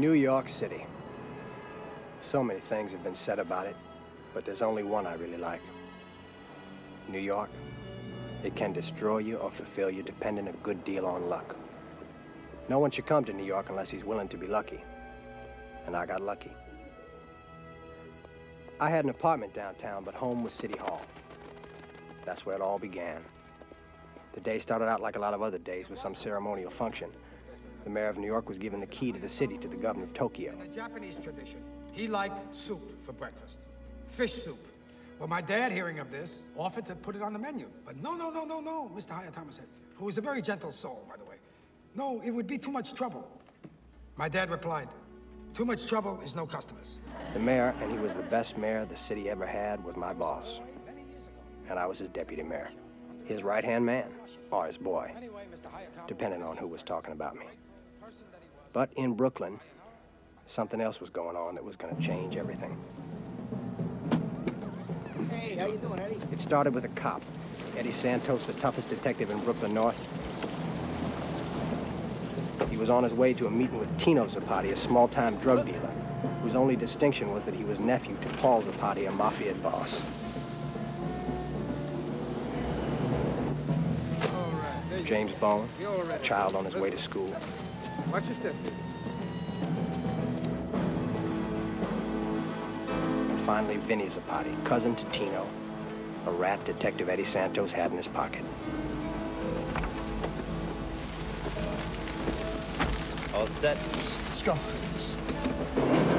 New York City. So many things have been said about it, but there's only one I really like. New York, it can destroy you or fulfill you depending a good deal on luck. No one should come to New York unless he's willing to be lucky. And I got lucky. I had an apartment downtown, but home was City Hall. That's where it all began. The day started out like a lot of other days with some ceremonial function. The mayor of New York was given the key to the city to the governor of Tokyo. In a Japanese tradition, he liked soup for breakfast. Fish soup. Well, my dad, hearing of this, offered to put it on the menu. But no, no, no, no, no, Mr. Hayatama said, who was a very gentle soul, by the way. No, it would be too much trouble. My dad replied, too much trouble is no customers. The mayor, and he was the best mayor the city ever had, was my boss. And I was his deputy mayor. His right-hand man, or his boy, depending on who was talking about me. But in Brooklyn, something else was going on that was going to change everything. Hey, how you doing, Eddie? It started with a cop, Eddie Santos, the toughest detective in Brooklyn North. He was on his way to a meeting with Tino Zapati, a small-time drug dealer, whose only distinction was that he was nephew to Paul Zapati, a mafia boss. James Bone, a child on his way to school. Watch your step. And finally, Vinny Zapati, cousin to Tino, a rat Detective Eddie Santos had in his pocket. All set. Let's go.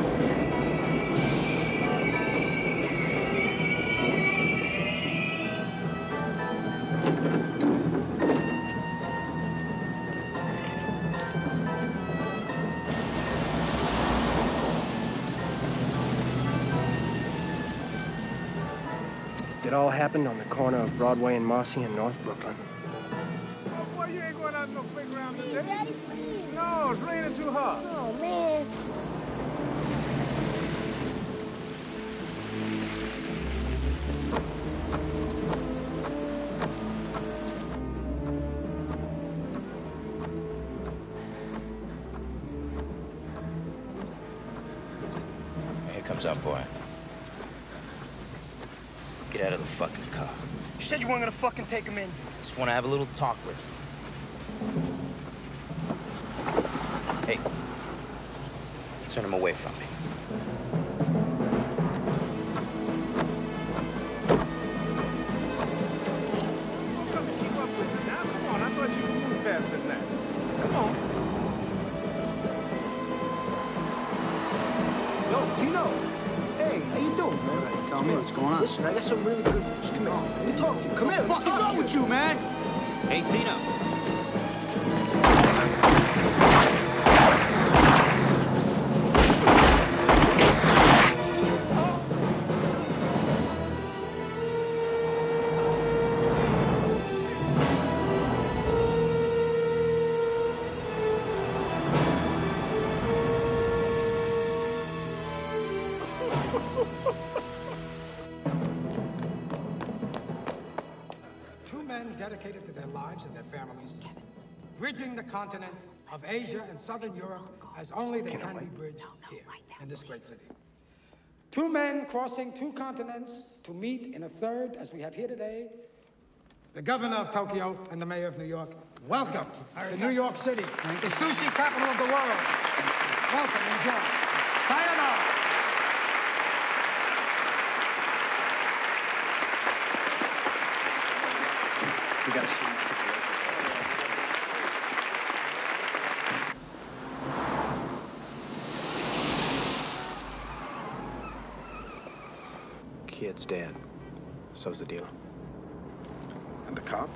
It all happened on the corner of Broadway and Marcy in North Brooklyn. Oh, boy, you ain't going out no playground today. Daddy, please. No, it's raining too hard. Oh, man. Here comes our boy. Get out of the fucking car. You said you weren't gonna fucking take him in. Just want to have a little talk with you. Hey. Turn him away from me. Bridging the continents of Asia and Southern Europe as only they can be bridged here, in this great city. Two men crossing two continents to meet in a third, as we have here today, the governor of Tokyo and the mayor of New York. Welcome to New York City, the sushi capital of the world. Welcome, enjoy. Sayonara. We got a serious situation. Kid's dead. So's the dealer. And the cop?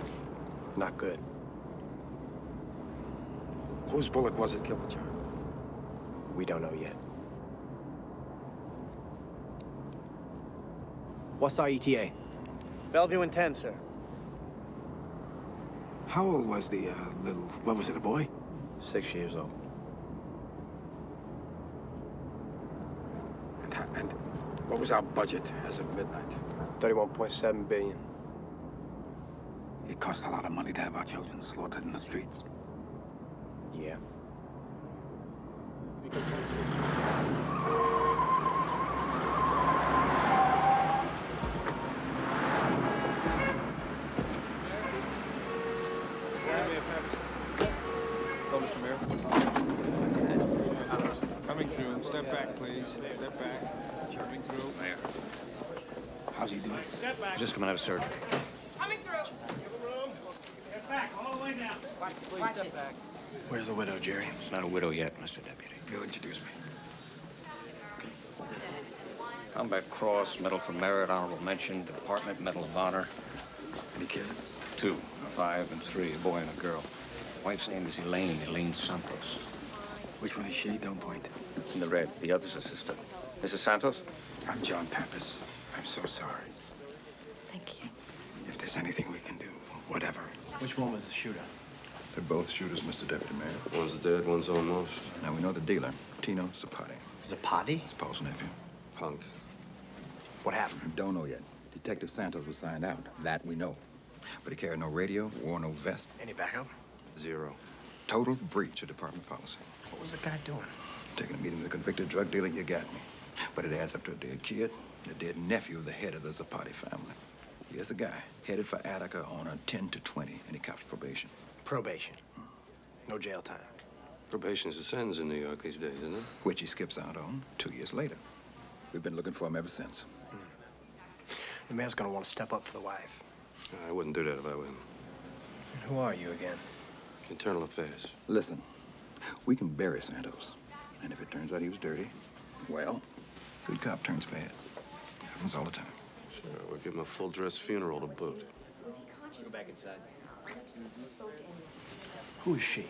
Not good. Whose bullet was it killed the child? We don't know yet. What's our ETA? Bellevue and 10, sir. How old was the uh, little, what was it, a boy? Six years old. And, ho- and what was our budget as of midnight? 31.7 billion. It costs a lot of money to have our children slaughtered in the streets. Yeah. Oh, Mr. Mayor. Coming through. Step back, please. Step back. Coming through. Mayor. How's he doing? Just coming out of surgery. Coming through. Give a room. Get back, all the way down. Watch it. Back. Where's the widow, Jerry? Not a widow yet, Mr. Deputy. You'll introduce me. Combat Cross, Medal for Merit, Honorable Mention, Department Medal of Honor. Any kids? Two, a five and three, a boy and a girl. Wife's name is Elaine, Elaine Santos. Which one is she? Don't point. In the red, the other's a sister. Mrs. Santos? I'm John Pappas. I'm so sorry. Thank you. If there's anything we can do, whatever. Which one was the shooter? They're both shooters, Mr. Deputy Mayor. One's dead, one's almost. Now, we know the dealer, Tino Zapati. Zapati? It's Paul's nephew. Punk. What happened? Don't know yet. Detective Santos was signed out. That we know. But he carried no radio, wore no vest. Any backup? Zero. Total breach of department policy. What was the guy doing? Taking a meeting with a convicted drug dealer, you got me. But it adds up to a dead kid, a dead nephew of the head of the Zapati family. Here's a guy, headed for Attica on a 10 to 20, and he cops probation. Probation. No jail time. Probation's a sentence in New York these days, isn't it? Which he skips out on two years later. We've been looking for him ever since. The mayor's gonna want to step up for the wife. I wouldn't do that if I were him. And who are you again? Internal affairs. Listen, we can bury Santos. And if it turns out he was dirty, well, good cop turns bad. Happens all the time. Sure, we'll give him a full dress funeral to boot. Was he conscious? Go back inside. Who is she?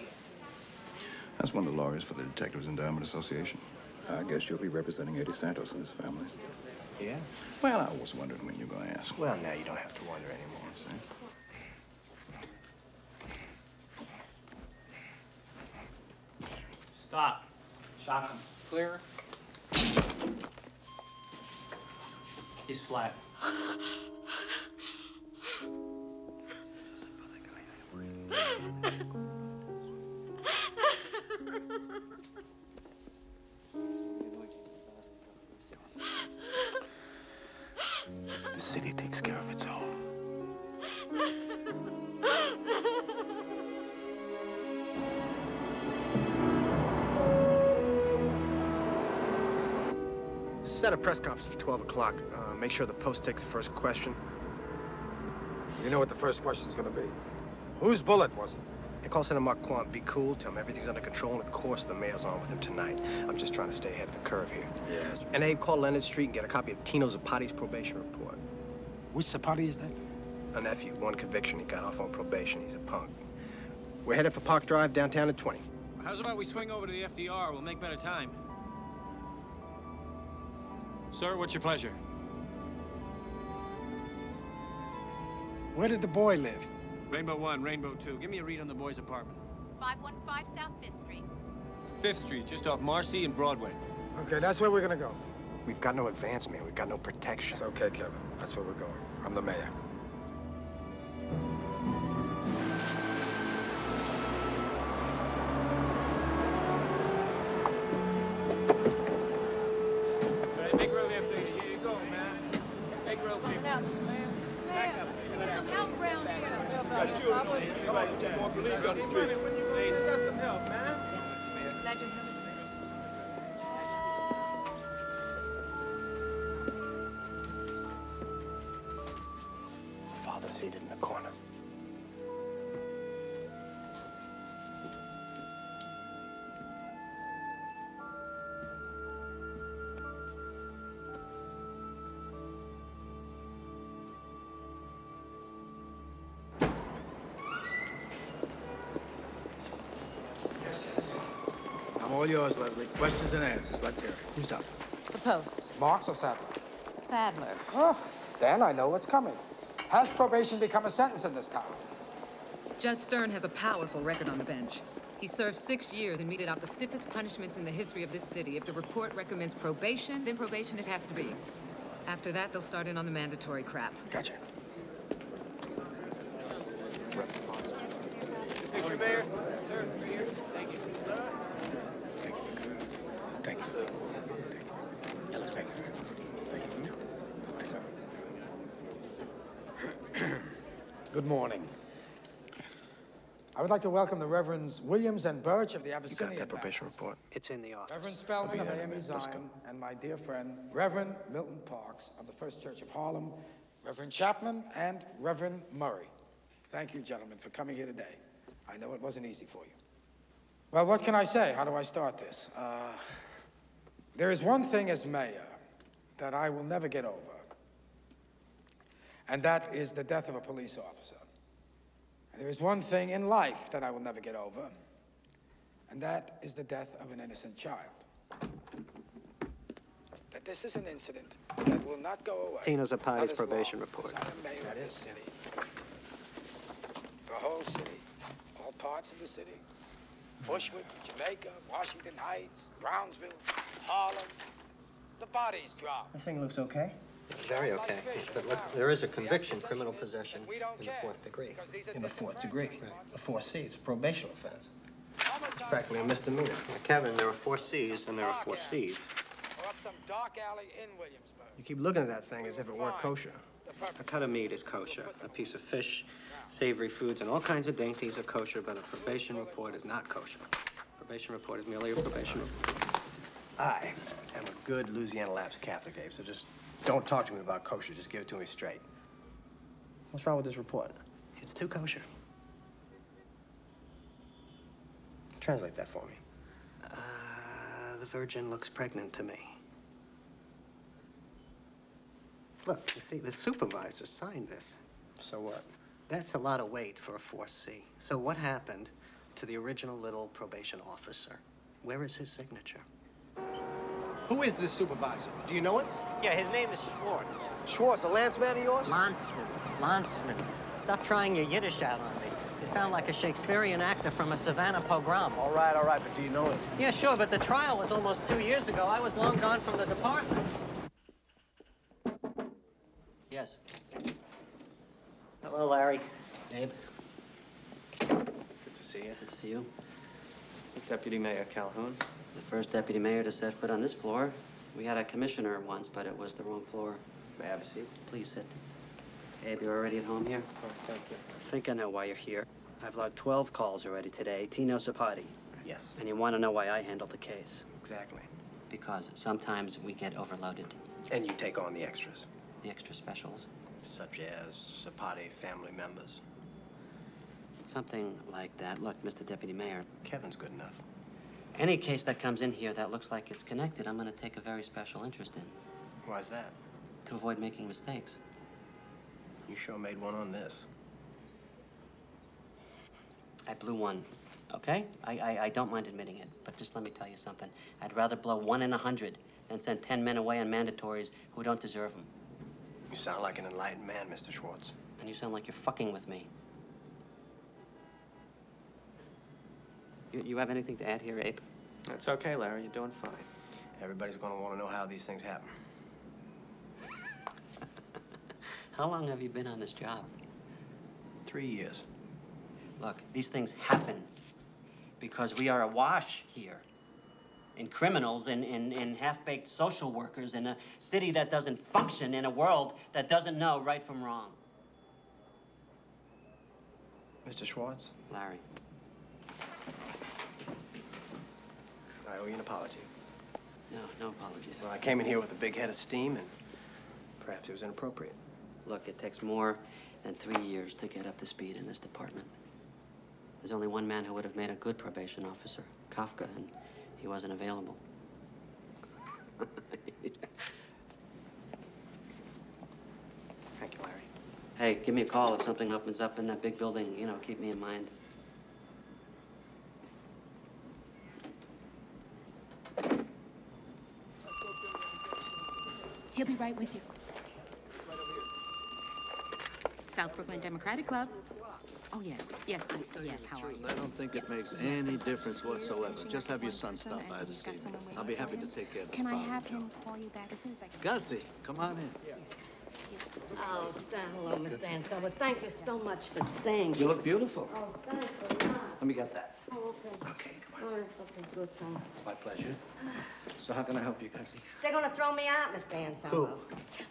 That's one of the lawyers for the Detectives Endowment Association. I guess you'll be representing Eddie Santos and his family. Yeah? Well, I was wondering when you were going to ask. Well, now you don't have to wonder anymore. See? Stop. Shock him. Clear. He's flat. The city takes care of its own. Set a press conference for 12 o'clock. Uh, make sure the post takes the first question. You know what the first question's gonna be. Whose bullet was it? Hey, call Senator Marquand. Be cool. Tell him everything's under control. And of course, the mayor's on with him tonight. I'm just trying to stay ahead of the curve here. Yes. And Abe, call Leonard Street and get a copy of Tino Zapati's probation report. Which Zapati is that? A nephew, one conviction. He got off on probation. He's a punk. We're headed for Park Drive, downtown at 20. How's about we swing over to the FDR? We'll make better time. Sir, what's your pleasure? Where did the boy live? Rainbow 1, Rainbow 2. Give me a read on the boy's apartment. 515 South Fifth Street. 5th Street, just off Marcy and Broadway. Okay, that's where we're gonna go. We've got no advance, man. We've got no protection. It's okay, Kevin. That's where we're going. I'm the mayor. More police on the street. Some help, man. All yours, Leslie. Questions and answers. Let's hear it. Who's up? The Post. Marks or Sadler? Sadler. Oh, then I know what's coming. Has probation become a sentence in this town? Judge Stern has a powerful record on the bench. He served six years and meted out the stiffest punishments in the history of this city. If the report recommends probation, then probation it has to be. After that, they'll start in on the mandatory crap. Gotcha. Mr. Mayor. Sir, right here. Thank you. Sir. Good morning. I would like to welcome the Reverends Williams and Birch of the You Abyssinian got that probation Baptist. report? It's in the office. Reverend Spellman of there in AME minute. Let's go. Zion, and my dear friend, Reverend Milton Parks of the First Church of Harlem, Reverend Chapman, and Reverend Murray. Thank you, gentlemen, for coming here today. I know it wasn't easy for you. Well, what can I say? How do I start this? Uh, there is one thing as mayor that I will never get over, and that is the death of a police officer. And there is one thing in life that I will never get over, and that is the death of an innocent child. That this is an incident that will not go away. Tino Zapati's not as probation long report. I am mayor of this city. The whole city, all parts of the city, Bushwick, Jamaica, Washington Heights, Brownsville, Harlem, the bodies drop. This thing looks okay. Very okay. But look, there is a conviction, criminal possession in the fourth degree. In the fourth degree. A four C, it's a probation offense. It's practically a misdemeanor. Now, Kevin, there are four C's and there are four C's. Or up some dark alley in Williamsburg. You keep looking at that thing as if it weren't kosher. A cut of meat is kosher. A piece of fish, savory foods, and all kinds of dainties are kosher, but a probation report is not kosher. Probation report is merely a probation report. I am a good Louisiana lapsed Catholic, Abe, so just don't talk to me about kosher. Just give it to me straight. What's wrong with this report? It's too kosher. Translate that for me. Uh, the Virgin looks pregnant to me. Look, you see, the supervisor signed this. So what? That's a lot of weight for a 4C. So what happened to the original little probation officer? Where is his signature? Who is this supervisor? Do you know it? Yeah, his name is Schwartz. Schwartz, a landsman of yours? Landsman. Landsman. Stop trying your Yiddish out on me. You sound like a Shakespearean actor from a Savannah pogrom. All right, all right, but do you know it? Yeah, sure, but the trial was almost two years ago. I was long gone from the department. Yes. Hello, Larry. Abe. Good to see you. Good to see you. This is Deputy Mayor Calhoun. The first deputy mayor to set foot on this floor. We had a commissioner once, but it was the wrong floor. May I have a seat? Please sit. Abe, you're already at home here? Oh, thank you. I think I know why you're here. I've logged 12 calls already today. Tino Zapati. Yes, And you want to know why I handled the case. exactly. Because sometimes we get overloaded. And you take on the extras, The extra specials. such as Zapati family members. Something like that. Look, Mr. Deputy Mayor, Kevin's good enough. Any case that comes in here that looks like it's connected, I'm going to take a very special interest in Why's that? to avoid making mistakes. You sure made one on this. I blew one, okay? I, I, I don't mind admitting it, but just let me tell you something. I'd rather blow one in a hundred than send ten men away on mandatories who don't deserve them. You sound like an enlightened man, Mr. Schwartz. And you sound like you're fucking with me. You, you have anything to add here, Abe? That's okay, Larry. You're doing fine. Everybody's gonna wanna know how these things happen. How long have you been on this job? Three years. Look, these things happen because we are awash here in criminals and in, in half-baked social workers in a city that doesn't function in a world that doesn't know right from wrong. Mr. Schwartz, Larry, I owe you an apology. no, no apologies. Well, I came in here with a big head of steam, and perhaps it was inappropriate. Look, it takes more than three years to get up to speed in this department. There's only one man who would have made a good probation officer, Kafka, and he wasn't available. Thank you, Larry. Hey, give me a call if something opens up in that big building. You know, keep me in mind. He'll be right with you. South Brooklyn Democratic Club. Oh, yes. Yes, honey. Yes, how are you? I don't think it makes any difference whatsoever. Just have your son stop by this evening. I'll be happy to take care of his Can I have him call you back as soon as I can? Gussie, come on in. Oh, th- hello, Mr. Anselmo. Thank you so much for singing. You look beautiful. Oh, thanks a lot. Let me get that. Oh, okay. Okay, All right, okay, good, thanks. It's my pleasure. So how can I help you, Gussie? They're gonna throw me out, Mr. Anselmo.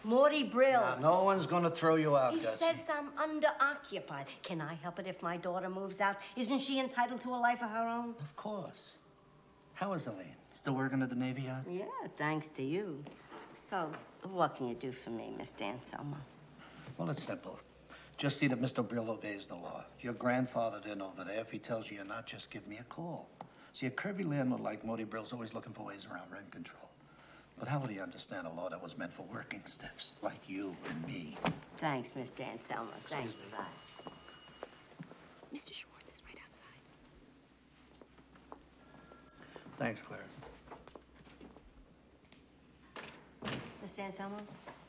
Who? Morty Brill. Now, no one's gonna throw you out, He Gussie. says I'm underoccupied. Can I help it if my daughter moves out? Isn't she entitled to a life of her own? Of course. How is Elaine? Still working at the Navy Yard? Yeah, thanks to you. So, what can you do for me, Mr. Anselmo? Well, it's simple. Just see that Mr. Brill obeys the law. Your grandfather in over there. If he tells you you're not, just give me a call. See, a Kirby landlord like Morty Brill's always looking for ways around rent control. But how would he understand a law that was meant for working stiffs like you and me? Thanks, Mr. Anselmo. Thanks a lot. Mr. Schwartz is right outside. Thanks, Claire. Mr. Anselmo?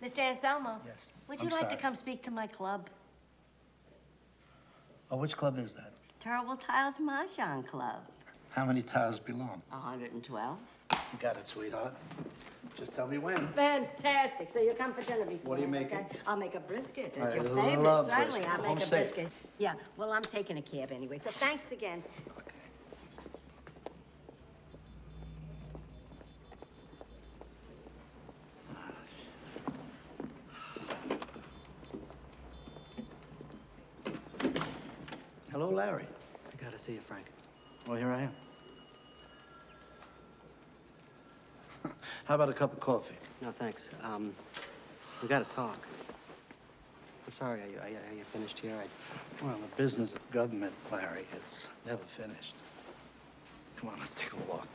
Mr. Anselmo? Yes. Would you I'm like to come speak to my club? Oh, which club is that? Terrible Tiles Mahjong Club. How many tiles belong? 112. You got it, sweetheart. Just tell me when. Fantastic. So you come for dinner before. What are you then, making? okay? I'll make a brisket. That's I your favorite. love Certainly. I'll make Home a safe. brisket. Yeah. Well, I'm taking a cab anyway. So thanks again. Hello, Larry. I gotta see you, Frank. Well, here I am. How about a cup of coffee? No, thanks. Um, we gotta talk. I'm sorry, are you, are you, are you finished here? I, Well, the business of government, Larry, is never finished. Come on, let's take a walk.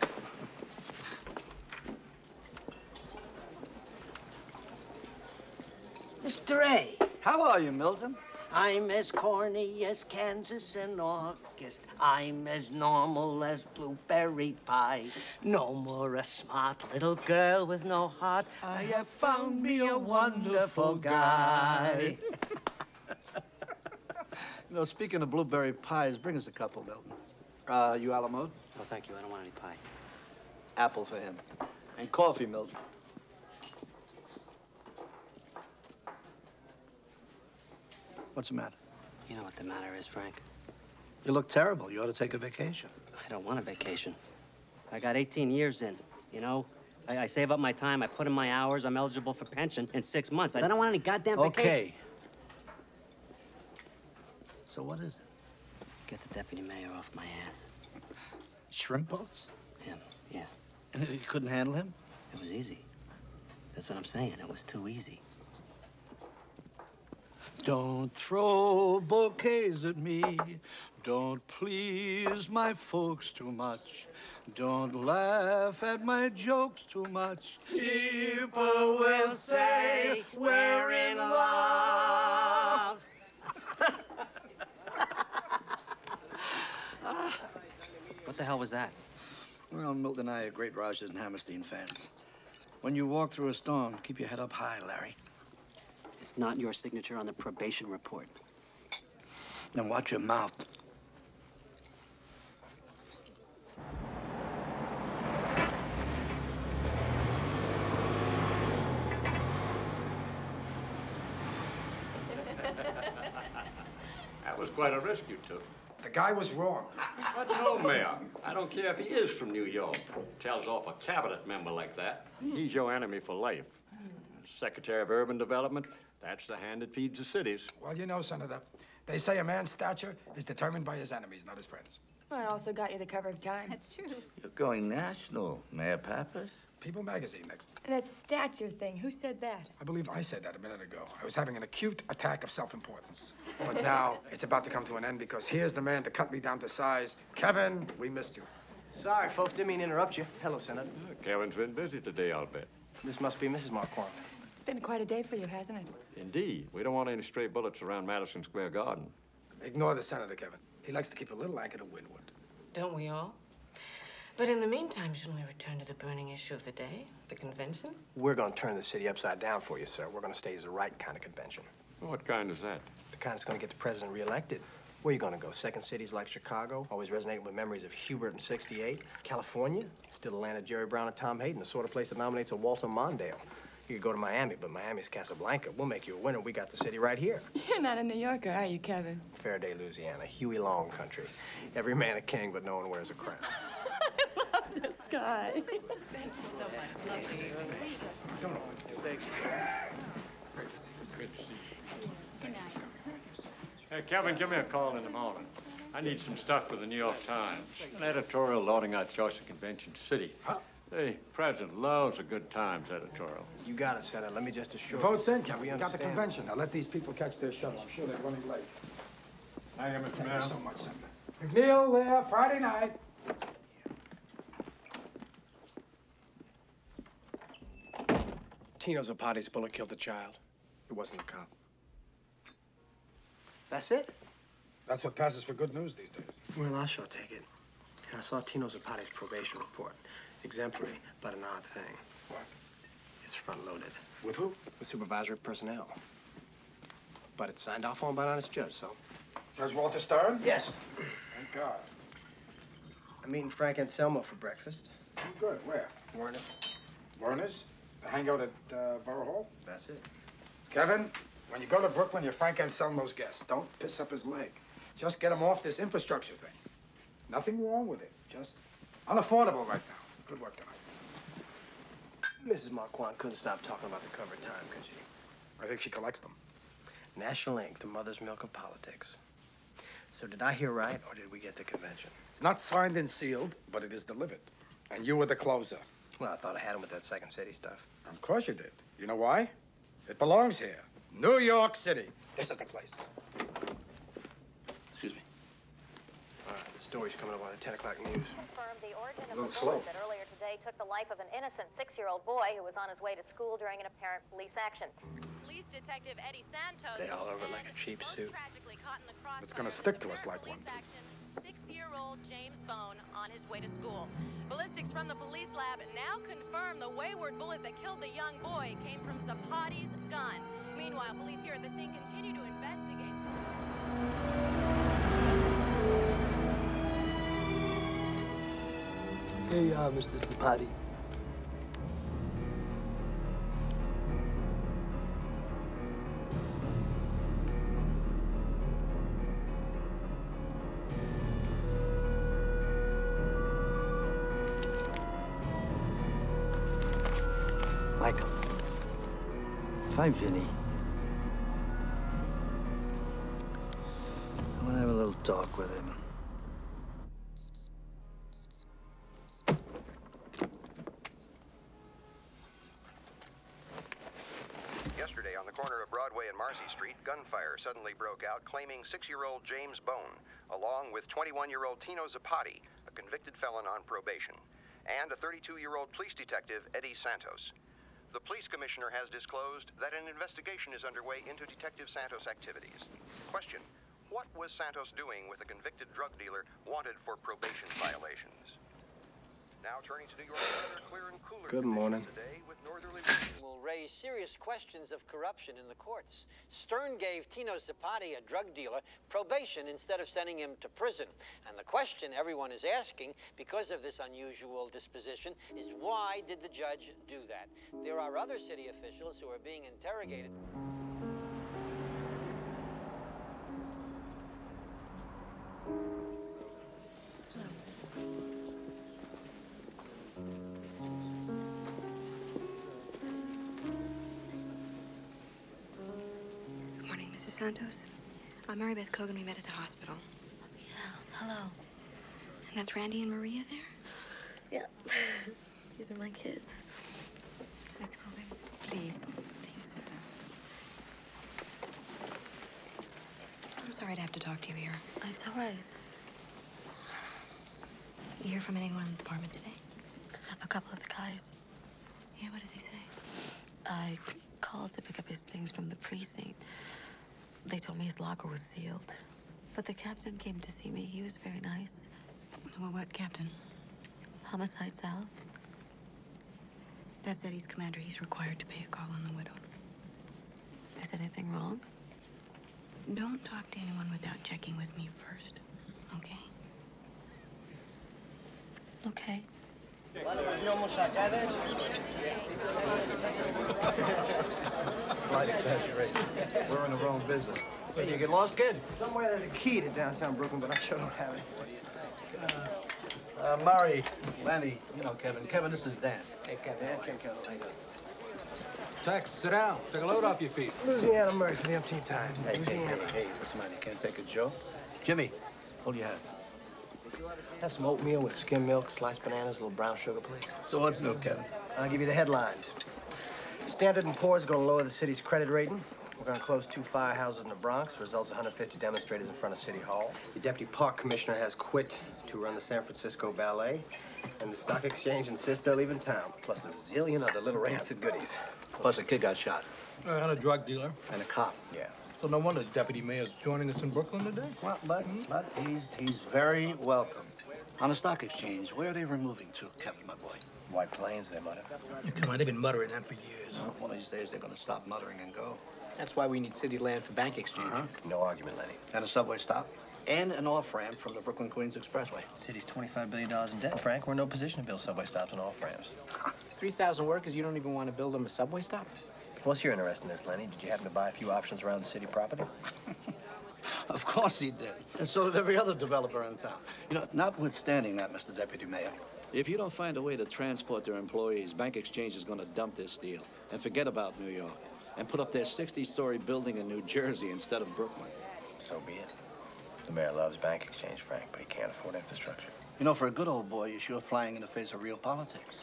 Mr. A. How are you, Milton? I'm as corny as Kansas in August. I'm as normal as blueberry pie. No more a smart little girl with no heart. I have found me a wonderful guy. You know, speaking of blueberry pies, bring us a couple, Milton. Uh, you a la mode? oh, thank you. I don't want any pie. Apple for him. And coffee, Milton. What's the matter? You know what the matter is, Frank? You look terrible. You ought to take a vacation. I don't want a vacation. I got 18 years in, you know? I, I save up my time, I put in my hours, I'm eligible for pension in six months. I don't want any goddamn vacation. Okay. So what is it? Get the deputy mayor off my ass. Shrimp boats? Him, yeah. And you couldn't handle him? It was easy. That's what I'm saying. It was too easy. Don't throw bouquets at me. Don't please my folks too much. Don't laugh at my jokes too much. People will say we're in love. What the hell was that? Well, Milton and I are great Rogers and Hammerstein fans. When you walk through a storm, keep your head up high, Larry. It's not your signature on the probation report. Then watch your mouth. That was quite a risk you took. The guy was wrong. But no, Mayor. I don't care if he is from New York. Tells off a cabinet member like that. He's your enemy for life. Secretary of Urban Development, that's the hand that feeds the cities. Well, you know, Senator, they say a man's stature is determined by his enemies, not his friends. I also got you the cover of Time. That's true. You're going national, Mayor Pappas. People magazine next. And that stature thing, who said that? I believe I said that a minute ago. I was having an acute attack of self-importance. But now it's about to come to an end because here's the man to cut me down to size. Kevin, we missed you. Sorry, folks, didn't mean to interrupt you. Hello, Senator. Uh, Kevin's been busy today, I'll bet. This must be Mrs. Marquand. It's been quite a day for you, hasn't it? Indeed. We don't want any stray bullets around Madison Square Garden. Ignore the senator, Kevin. He likes to keep a little agate of windward. Don't we all? But in the meantime, shouldn't we return to the burning issue of the day, the convention? We're going to turn the city upside down for you, sir. We're going to stage the right kind of convention. What kind is that? The kind that's going to get the president reelected. Where are you going to go? Second cities like Chicago, always resonating with memories of Hubert in 68. California, still the land of Jerry Brown and Tom Hayden, the sort of place that nominates a Walter Mondale. You could go to Miami, but Miami's Casablanca. We'll make you a winner. We got the city right here. You're not a New Yorker, are you, Kevin? Ferriday, Louisiana. Huey Long country. Every man a king, but no one wears a crown. I love This guy. Thank you so much. Love to see you. Don't know what to do. Thank you. Good to see you. good Hey, Kevin, give me a call in the morning. I need some stuff for the New York Times. An editorial lauding our choice of Convention City. The president loves a good Times editorial. You got it, Senator. Let me just assure The vote's in, Kevin. We We got the convention. Now let these people catch their shuttle. I'm sure they're running late. Thank you, Mr. Thank Mayor. you so much, Senator. McNeil there, Friday night. Tino Zapati's bullet killed the child. It wasn't a cop. That's it? That's what passes for good news these days. Well, I shall take it. And I saw Tino Zapati's probation report. Exemplary, but an odd thing. What? It's front-loaded. With who? With supervisory personnel. But it's signed off on by an honest judge, so. Judge Walter Stern? Yes. Thank God. I'm meeting Frank Anselmo for breakfast. Good. Where? Warner. Werner's? The hangout at uh, Borough Hall? That's it. Kevin, when you go to Brooklyn, you're Frank Anselmo's guest. Don't piss up his leg. Just get him off this infrastructure thing. Nothing wrong with it. Just unaffordable right now. Good work tonight. Mrs. Marquand couldn't stop talking about the cover time, could she? I think she collects them. National Ink, the mother's milk of politics. So did I hear right, or did we get the convention? It's not signed and sealed, but it is delivered. And you were the closer. Well, I thought I had him with that Second City stuff. Of course you did. You know why? It belongs here. New York City. This is the place. Excuse me. All right, the story's coming up on the 10 o'clock news. confirmed the origin A of the little slow. bullet that earlier today took the life of an innocent six-year-old boy who was on his way to school during an apparent police action. Police detective Eddie Santos. They all over like a cheap suit. Tragically caught in the crossfire. It's gonna stick to us like one. Six-year-old James Bone on his way to school. Ballistics from the police lab now confirm the wayward bullet that killed the young boy came from Zapati's gun. Meanwhile, police here at the scene continue to investigate. Hey, uh, Mr. Zapati. Michael. Find Vinny. I want to have a little talk with him. Yesterday, on the corner of Broadway and Marcy Street, gunfire suddenly broke out, claiming six-year-old James Bone, along with 21-year-old Tino Zapati, a convicted felon on probation, and a 32-year-old police detective, Eddie Santos. The police commissioner has disclosed that an investigation is underway into Detective Santos' activities. Question, what was Santos doing with a convicted drug dealer wanted for probation violations? Now turning to New York clear and cooler Good morning. today with northerly will raise serious questions of corruption in the courts. Stern gave Tino Zapati, a drug dealer, probation instead of sending him to prison. And the question everyone is asking, because of this unusual disposition, is why did the judge do that? There are other city officials who are being interrogated. Santos. I'm Mary Beth Cogan. We met at the hospital. Yeah, hello. And that's Randy and Maria there? Yeah. These are my kids. Miss Cogan, please. Please. I'm sorry to have to talk to you here. It's all right. You hear from anyone in the department today? A couple of the guys. Yeah, what did they say? I called to pick up his things from the precinct. They told me his locker was sealed. But the captain came to see me. He was very nice. Well, what captain? Homicide South. That's Eddie's commander. He's required to pay a call on the widow. Is anything wrong? Don't talk to anyone without checking with me first, okay? Okay. Slight exaggeration. We're in the wrong business. Hey, you get lost, kid? Somewhere there's a key to downtown Brooklyn, but I sure don't have it. Uh, Murray, Lenny, you know Kevin. Kevin, this is Dan. Hey, Kevin. Dan, Ken Keller. How you doing? Tex, sit down. Take a load off your feet. Louisiana Murray for the umpteenth time. Hey, hey, Louisiana. hey, hey, listen, man, you can't take a joke. Jimmy, hold your hat. Have some oatmeal with skim milk, sliced bananas, a little brown sugar, please. So what's new, Kevin? I'll give you the headlines. Standard & Poor's going to lower the city's credit rating. We're going to close two firehouses in the Bronx. Results 150 demonstrators in front of City Hall. The deputy park commissioner has quit to run the San Francisco Ballet. And the stock exchange insists they're leaving town, plus a zillion other little rancid goodies. Plus, a kid got shot. Uh, and a drug dealer. And a cop. Yeah. So no wonder the deputy mayor's joining us in Brooklyn today. Well, but, but he's, he's very welcome. On the stock exchange, where are they removing to, Kevin, my boy? White Plains, they mutter. Come on, they've been muttering that for years. Well, one of these days, they're going to stop muttering and go. That's why we need city land for bank exchange. Uh-huh. No argument, Lenny. And a subway stop. And an off-ramp from the Brooklyn-Queens Expressway. City's $25 billion in debt, Frank. We're in no position to build subway stops and off-ramps. 3,000 workers, you don't even want to build them a subway stop? What's your interest in this, Lenny? Did you happen to buy a few options around the city property? Of course he did. And so did every other developer in town. You know, notwithstanding that, Mr. Deputy Mayor, if you don't find a way to transport their employees, Bank Exchange is going to dump this deal and forget about New York and put up their 60-story building in New Jersey instead of Brooklyn. So be it. The mayor loves bank exchange, Frank, but he can't afford infrastructure. You know, for a good old boy, you're sure flying in the face of real politics.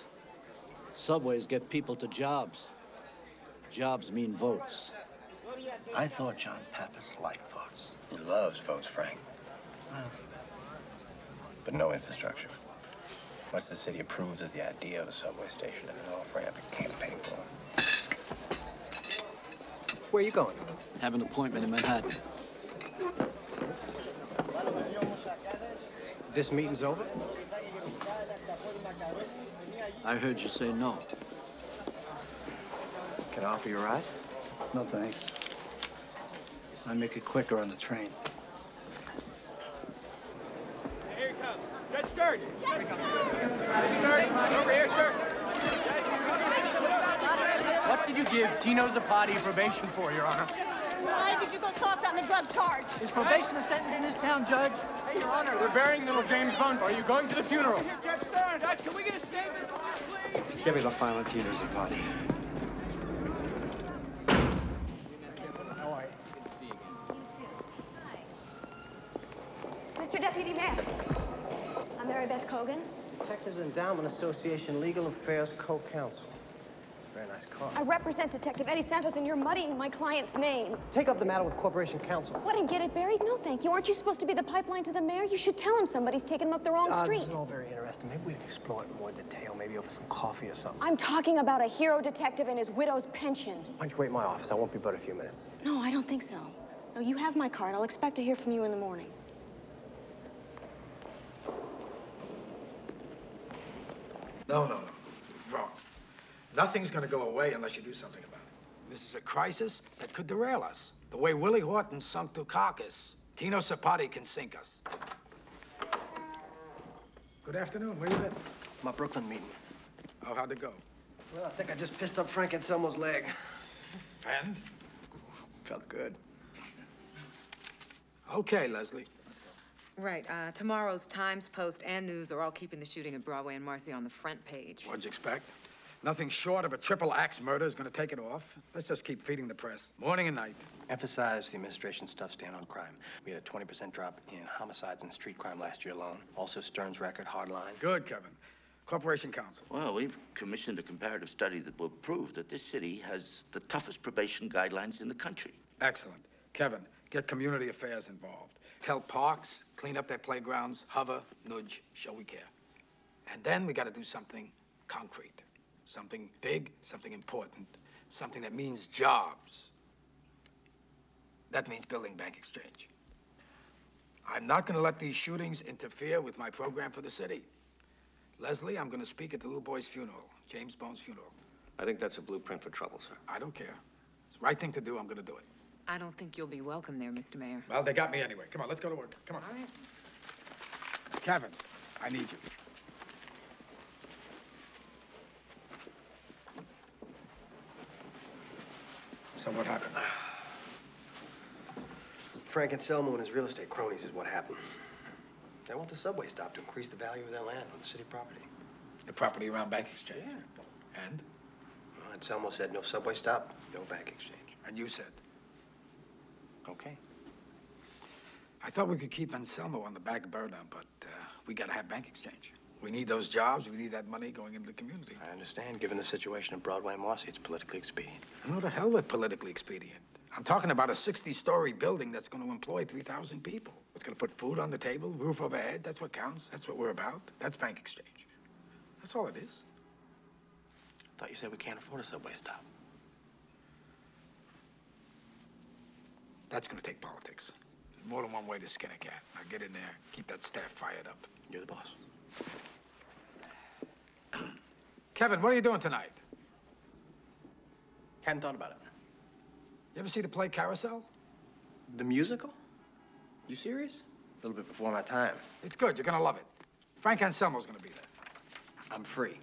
Subways get people to jobs. Jobs mean votes. I thought John Pappas liked votes. He loves votes, Frank. But no infrastructure. Once the city approves of the idea of a subway station and an off-ramp, it can't pay for it. Where are you going? Have an appointment in Manhattan. This meeting's over? I heard you say no. Can I offer you a ride? No, thanks. I make it quicker on the train. Here he comes. Judge Stern. Here he comes. Stern, over here, sir. What did you give Tino Zapati probation for, Your Honor? Why did you go soft on the drug charge? Is probation a sentence in this town, Judge? Hey, Your Honor, we're burying little James Bone. Are you going to the funeral? Here, Judge Stern. Judge, can we get a statement, please? Give me the file on Tino Zapati. I'm Mary Beth Cogan. Detectives Endowment Association Legal Affairs Co-Counsel. Very nice car. I represent Detective Eddie Santos, and you're muddying my client's name. Take up the matter with Corporation Counsel. What, and get it buried? No, thank you. Aren't you supposed to be the pipeline to the mayor? You should tell him somebody's taking him up the wrong Ah, street. This is all very interesting. Maybe we could explore it in more detail, maybe over some coffee or something. I'm talking about a hero detective and his widow's pension. Why don't you wait in my office? I won't be but a few minutes. No, I don't think so. No, you have my card. I'll expect to hear from you in the morning. No, no, no. Wrong. Nothing's gonna go away unless you do something about it. This is a crisis that could derail us. The way Willie Horton sunk Dukakis, Tino Zapati can sink us. Good afternoon. Where you been? My Brooklyn meeting. Oh, how'd it go? Well, I think I just pissed up Frank Anselmo's leg. And? Felt good. Okay, Leslie. Right, uh, tomorrow's Times, Post, and News are all keeping the shooting at Broadway and Marcy on the front page. What'd you expect? Nothing short of a triple axe murder is gonna take it off. Let's just keep feeding the press, morning and night. Emphasize the administration's tough stand on crime. We had a 20% drop in homicides and street crime last year alone. Also, Stern's record, hardline. Good, Kevin. Corporation Counsel. Well, we've commissioned a comparative study that will prove that this city has the toughest probation guidelines in the country. Excellent. Kevin, get community affairs involved. Tell parks, clean up their playgrounds, hover, nudge, show we care. And then we gotta do something concrete. Something big, something important, something that means jobs. That means building bank exchange. I'm not gonna let these shootings interfere with my program for the city. Leslie, I'm gonna speak at the little boy's funeral, James Bone's funeral. I think that's a blueprint for trouble, sir. I don't care. It's the right thing to do, I'm gonna do it. I don't think you'll be welcome there, Mr. Mayor. Well, they got me anyway. Come on, let's go to work. Come on. All right. Kevin, I need you. So what happened? Frank Anselmo and his real estate cronies is what happened. They want the subway stop to increase the value of their land on the city property. The property around Bank Exchange? Yeah. And? Well, Anselmo said no subway stop, no bank exchange. And you said? Okay. I thought we could keep Anselmo on the back burner, but uh, we gotta have Bank Exchange. We need those jobs, we need that money going into the community. I understand. Given the situation of Broadway and Marcy, it's politically expedient. And who the hell with politically expedient? I'm talking about a 60-story building that's going to employ 3,000 people. It's going to put food on the table, roof over heads. That's what counts. That's what we're about. That's Bank Exchange. That's all it is. I thought you said we can't afford a subway stop. That's going to take politics. There's more than one way to skin a cat. Now get in there, keep that staff fired up. You're the boss. Kevin, what are you doing tonight? Hadn't thought about it. You ever see the play Carousel? The musical? You serious? A little bit before my time. It's good. You're going to love it. Frank Anselmo's going to be there. I'm free.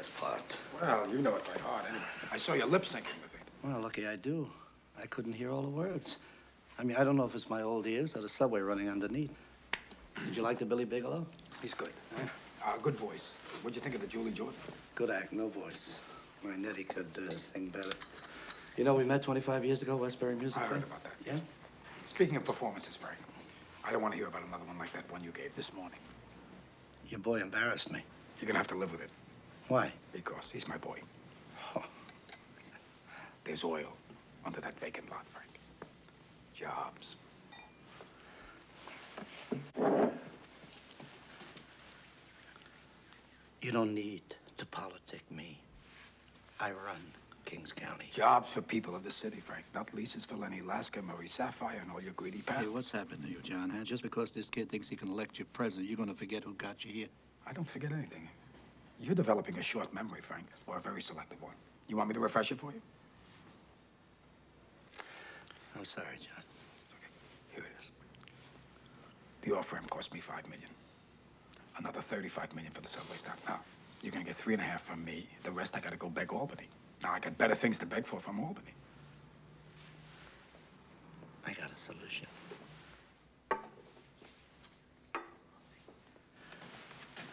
Best part. Well, you know it by heart anyway. I saw you lip syncing with it. Well, lucky I do. I couldn't hear all the words. I mean, I don't know if it's my old ears or the subway running underneath. Did you like the Billy Bigelow? He's good. Uh, good voice. What'd you think of the Julie Jordan? Good act, no voice. My Nettie could uh, sing better. You know, we met 25 years ago, Westbury Music I heard Fair. about that. Yeah? Speaking of performances, Frank, I don't want to hear about another one like that one you gave this morning. Your boy embarrassed me. You're gonna have to live with it. Why? Because he's my boy. There's oil under that vacant lot, Frank. Jobs. You don't need to politic me. I run Kings County. Jobs for people of the city, Frank. Not leases for Lenny Lasker, Marie Sapphire, and all your greedy pals. Hey, what's happened to you, John? Huh? Just because this kid thinks he can elect you president, you're gonna forget who got you here. I don't forget anything. You're developing a short memory, Frank, or a very selective one. You want me to refresh it for you? I'm sorry, John. Okay. Here it is. The off-ramp cost me five million. Another thirty-five million for the subway stop. Now, you're gonna get three and a half from me. The rest I gotta go beg Albany. Now, I got better things to beg for from Albany. I got a solution.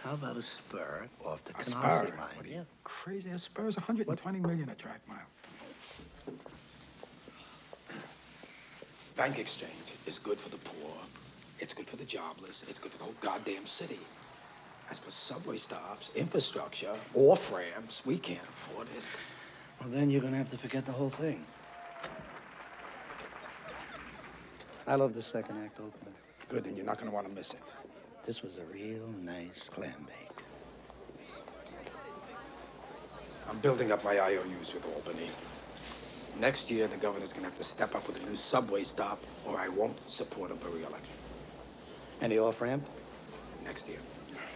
How about a spur off the Canarsie line? What are you crazy? A spur's 120 million a track mile. Bank exchange is good for the poor. It's good for the jobless. It's good for the whole goddamn city. As for subway stops, infrastructure, off ramps, we can't afford it. Well, then you're gonna have to forget the whole thing. I love the second act opening. Good, then you're not gonna want to miss it. This was a real nice clam bake. I'm building up my IOUs with Albany. Next year, the governor's gonna have to step up with a new subway stop, or I won't support him for re-election. And off ramp? Next year.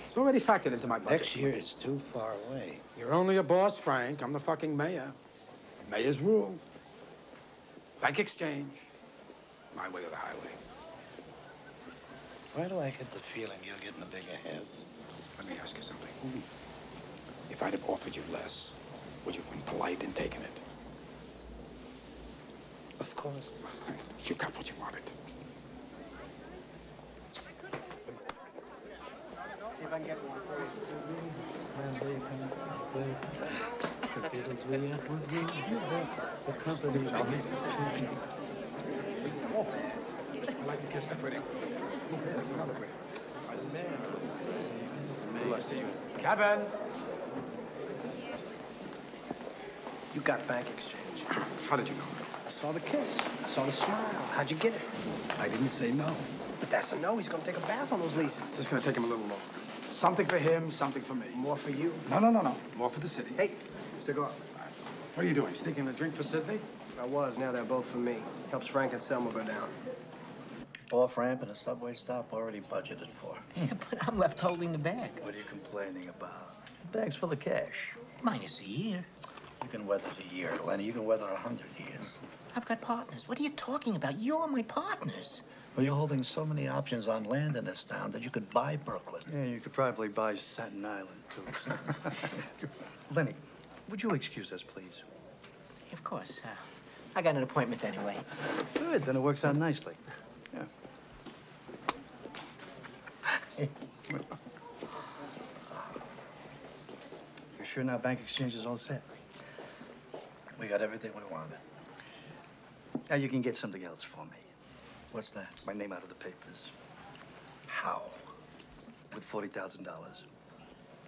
It's already factored into my budget. Next year is too far away. You're only a boss, Frank. I'm the fucking mayor. Mayor's rule. Bank exchange. my way or the highway. Why do I get the feeling you're getting a bigger head? Let me ask you something. If I'd have offered you less, would you have been polite in taking it? Of course. You got what you wanted. See if I can get one for I like to kiss the pretty. There's another pretty. Good see you. Got bank exchange. How did you know? I saw the kiss. I saw the smile. How'd you get it? I didn't say no. But that's a no. He's gonna take a bath on those leases. It's just gonna take him a little longer. Something for him, something for me. More for you. No, no, no, no. More for the city. Hey, Mr. cigar. What are you doing? Sneaking a drink for Sydney? I was. Now they're both for me. Helps Frank Anselmo go down. Off ramp and a subway stop already budgeted for. But I'm left holding the bag. What are you complaining about? The bag's full of cash. Minus a year. You can weather the year, Lenny. You can weather a hundred years. I've got partners. What are you talking about? You're my partners. Well, you're holding so many options on land in this town that you could buy Brooklyn. Yeah, you could probably buy Staten Island, too. Lenny, would you excuse us, please? Of course. Uh, I got an appointment anyway. Good, then it works out nicely. Yeah. You're sure now bank exchange is all set? We got everything we wanted. Now you can get something else for me. What's that? My name out of the papers. How? With $40,000.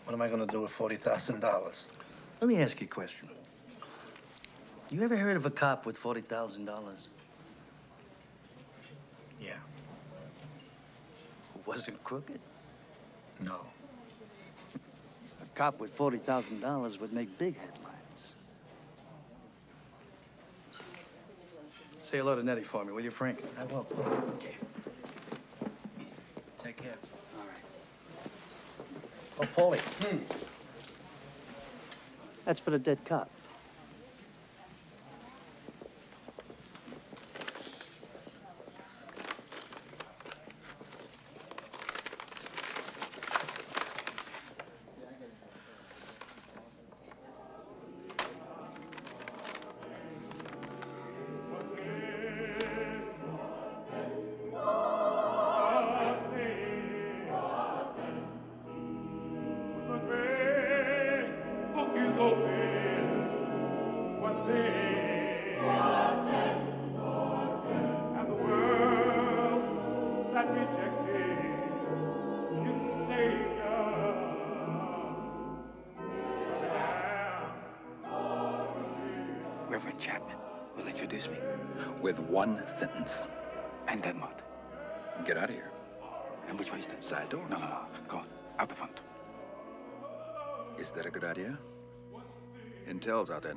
What am I gonna do with forty thousand dollars? Let me ask you a question. You ever heard of a cop with $40,000 Yeah. Who wasn't crooked? No. A cop with $40,000 would make big headlines. Say hello to Nettie for me, will you, Frank? I will. Okay. Take care. All right. Oh, Paulie. Hmm. That's for the dead cop.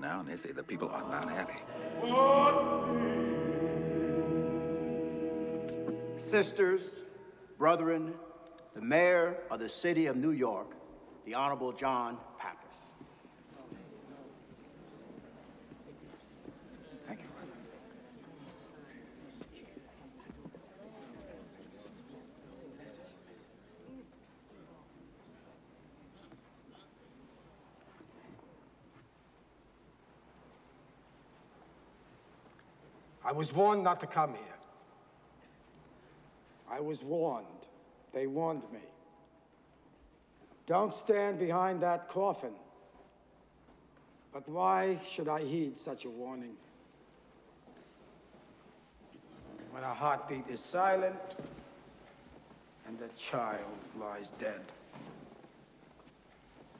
Now, and they say the people are not happy. Sisters, brethren, the mayor of the city of New York, the Honorable John Pappas. Thank you. I was warned not to come here. I was warned. They warned me. Don't stand behind that coffin. But why should I heed such a warning? When a heartbeat is silent and the child lies dead.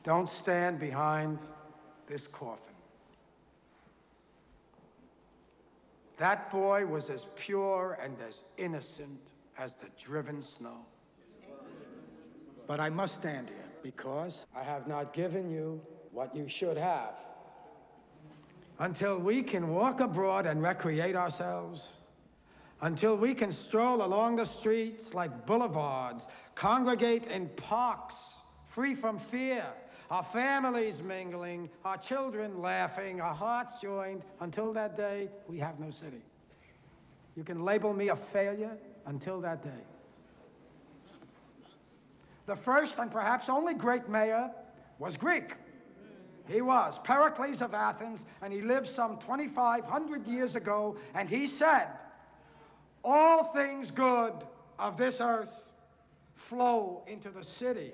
Don't stand behind this coffin. That boy was as pure and as innocent as the driven snow. But I must stand here because I have not given you what you should have. Until we can walk abroad and recreate ourselves, until we can stroll along the streets like boulevards, congregate in parks, free from fear, our families mingling, our children laughing, our hearts joined, until that day, we have no city. You can label me a failure until that day. The first and perhaps only great mayor was Greek. He was Pericles of Athens, and he lived some 2,500 years ago, and he said, All things good of this earth flow into the city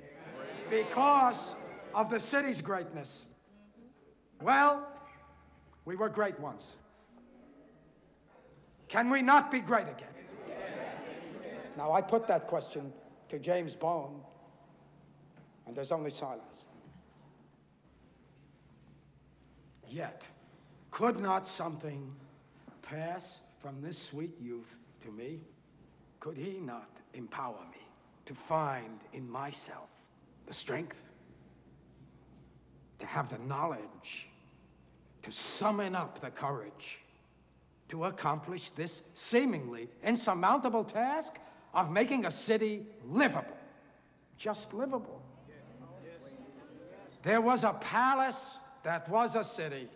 because of the city's greatness. Well, we were great once. Can we not be great again? Now, I put that question to James Bone, and there's only silence. Yet, could not something pass from this sweet youth to me? Could he not empower me to find in myself the strength, to have the knowledge, to summon up the courage to accomplish this seemingly insurmountable task of making a city livable, just livable? There was a palace that was a city.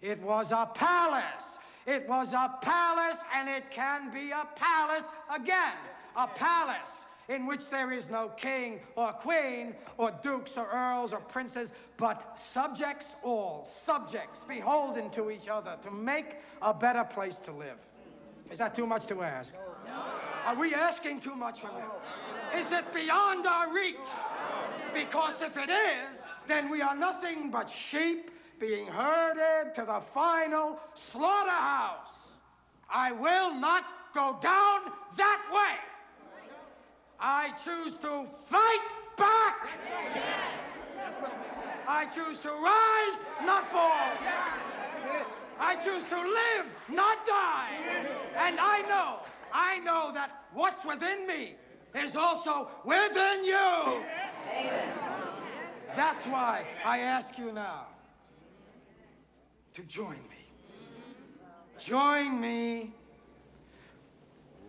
It was a palace. It was a palace, and it can be a palace again. A palace in which there is no king or queen or dukes or earls or princes, but subjects all, subjects beholden to each other to make a better place to live. Is that too much to ask? Are we asking too much for that? Is it beyond our reach? Because if it is, then we are nothing but sheep being herded to the final slaughterhouse. I will not go down that way. I choose to fight back. I choose to rise, not fall. I choose to live, not die. And I know, I know that what's within me is also within you. That's why I ask you now to join me. Join me.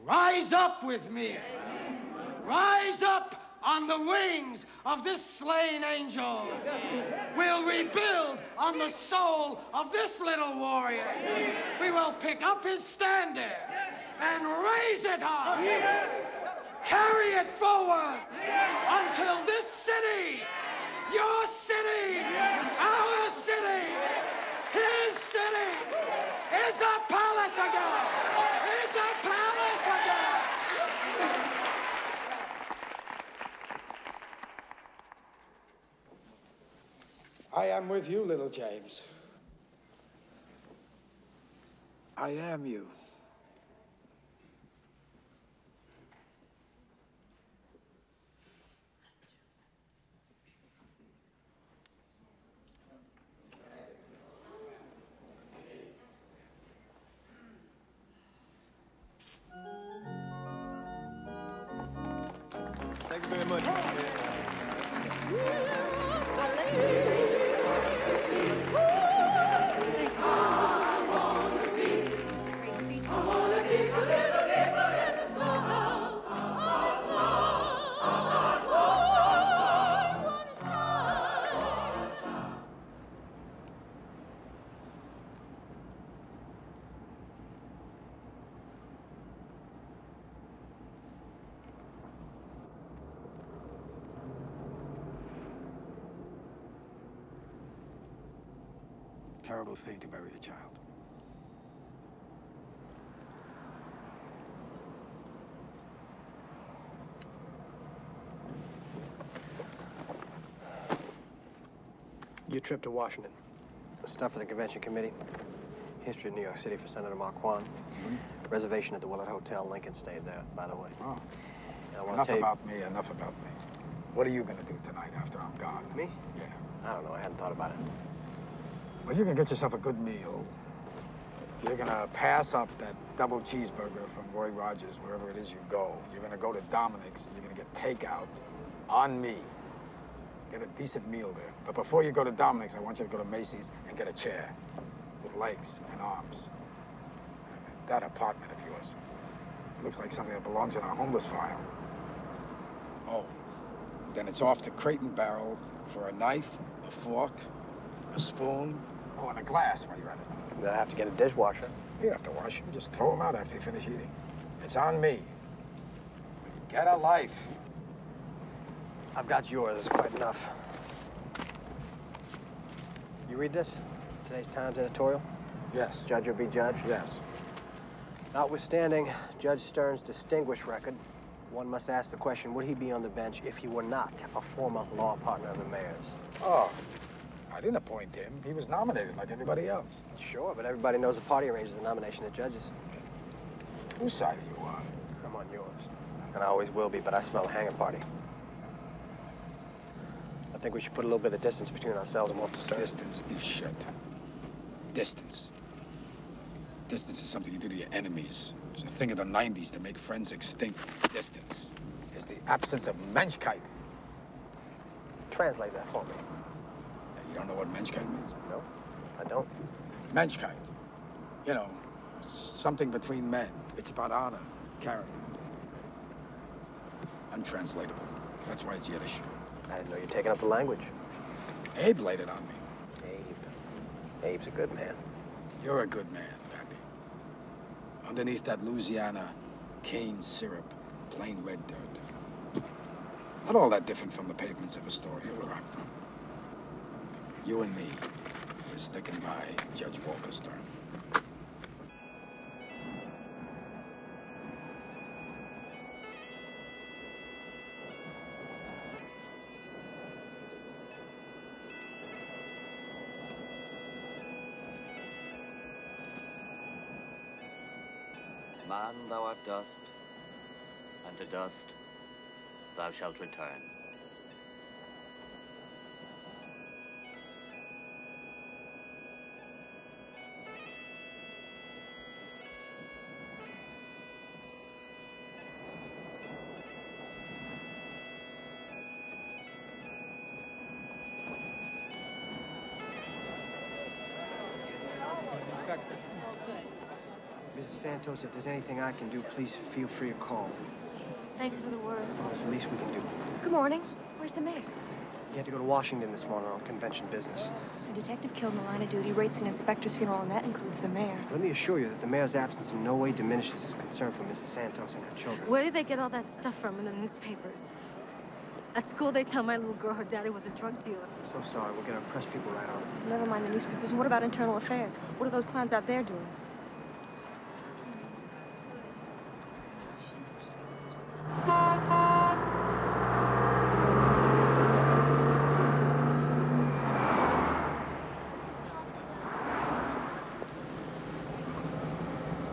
Rise up with me. Rise up on the wings of this slain angel. We'll rebuild on the soul of this little warrior. We will pick up his standard and raise it high. Carry it forward until this city, your city, our city, his city, is a palace again. Is a palace again. I am with you, little James. I am you. Child. Your trip to Washington. Stuff for the convention committee. History of New York City for Senator Marquand. Mm-hmm. Reservation at the Willard Hotel. Lincoln stayed there, by the way. Oh. I Enough to tell you... about me, enough about me. What are you gonna do tonight after I'm gone? Me? Yeah. I don't know. I hadn't thought about it. Well, you can get yourself a good meal. You're gonna pass up that double cheeseburger from Roy Rogers wherever it is you go. You're gonna go to Dominic's and you're gonna get takeout on me. Get a decent meal there. But before you go to Dominic's, I want you to go to Macy's and get a chair with legs and arms. That apartment of yours looks like something that belongs in a homeless file. Oh, then it's off to Crate and Barrel for a knife, a fork, a spoon, oh, and a glass while you're at it. I have to get a dishwasher. You have to wash them. Just throw them out after you finish eating. It's on me. Get a life. I've got yours. It's quite enough. You read this? Today's Times editorial? Yes. Judge or be judged? Yes. Notwithstanding Judge Stern's distinguished record, one must ask the question, would he be on the bench if he were not a former law partner of the mayor's? Oh, I didn't appoint him. He was nominated like everybody else. Sure, but everybody knows the party arranges the nomination of judges. Whose side are you on? I'm on yours. And I always will be, but I smell a hangar party. I think we should put a little bit of distance between ourselves and Walter Stern. Distance is shit. Distance. Distance is something you do to your enemies. It's a thing of the 90s to make friends extinct. Distance is the absence of Menschkeit. Translate that for me. Don't know what Menschkeit means? No, I don't. Menschkeit. You know, something between men. It's about honor, character. Untranslatable. That's why it's Yiddish. I didn't know you'd taken up the language. Abe laid it on me. Abe. Abe's a good man. You're a good man, Pappy. Underneath that Louisiana cane syrup, plain red dirt. Not all that different from the pavements of Astoria, where I'm from. You and me, we're sticking by Judge Walter Stern. Man, thou art dust, and to dust thou shalt return. Santos, if there's anything I can do, please feel free to call. Thanks for the words. It's the least we can do. Good morning. Where's the mayor? He had to go to Washington this morning on convention business. A detective killed in the line of duty, rates an inspector's funeral, and that includes the mayor. Let me assure you that the mayor's absence in no way diminishes his concern for Mrs. Santos and her children. Where did they get all that stuff from in the newspapers? At school, they tell my little girl her daddy was a drug dealer. I'm so sorry. We'll get our press people right on it. Never mind the newspapers. What about internal affairs? What are those clowns out there doing?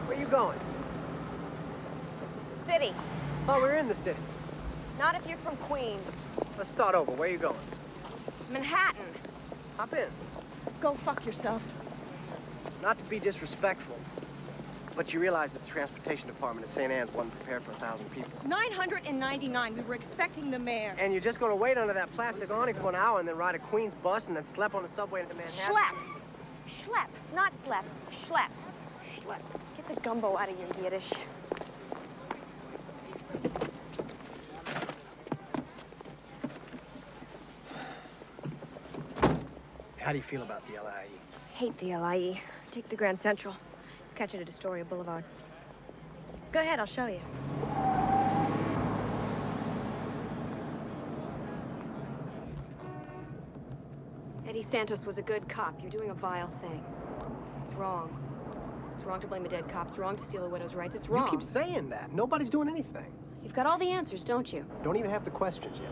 Where you going? City. Oh, we're in the city. Not if Let's start over. Where are you going? Manhattan. Hop in. Go fuck yourself. Not to be disrespectful, but you realize that the transportation department at St. Anne's wasn't prepared for a thousand people. 999. We were expecting the mayor. And you're just gonna wait under that plastic awning for an hour and then ride a Queens bus and then slap on the subway into Manhattan? Schlep. Schlep. Not slap. Schlep. Schlep. Get the gumbo out of your Yiddish. How do you feel about the LIE? Hate the LIE. Take the Grand Central. Catch it at Astoria Boulevard. Go ahead, I'll show you. Eddie Santos was a good cop. You're doing a vile thing. It's wrong. It's wrong to blame a dead cop. It's wrong to steal a widow's rights. It's wrong. You keep saying that. Nobody's doing anything. You've got all the answers, don't you? Don't even have the questions yet.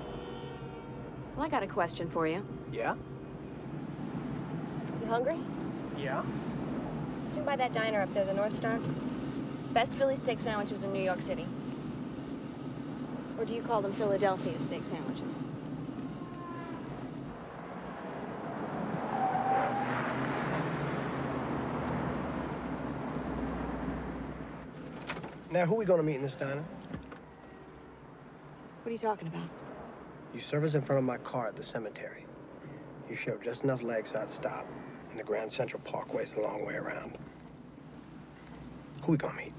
Well, I got a question for you. Yeah? Hungry? Yeah? Swing by that diner up there, the North Star. Best Philly steak sandwiches in New York City. Or do you call them Philadelphia steak sandwiches? Now, who are we gonna meet in this diner? What are you talking about? You serve us in front of my car at the cemetery. You show just enough legs so I'd stop. And the Grand Central Parkway's a long way around. Who we gonna meet?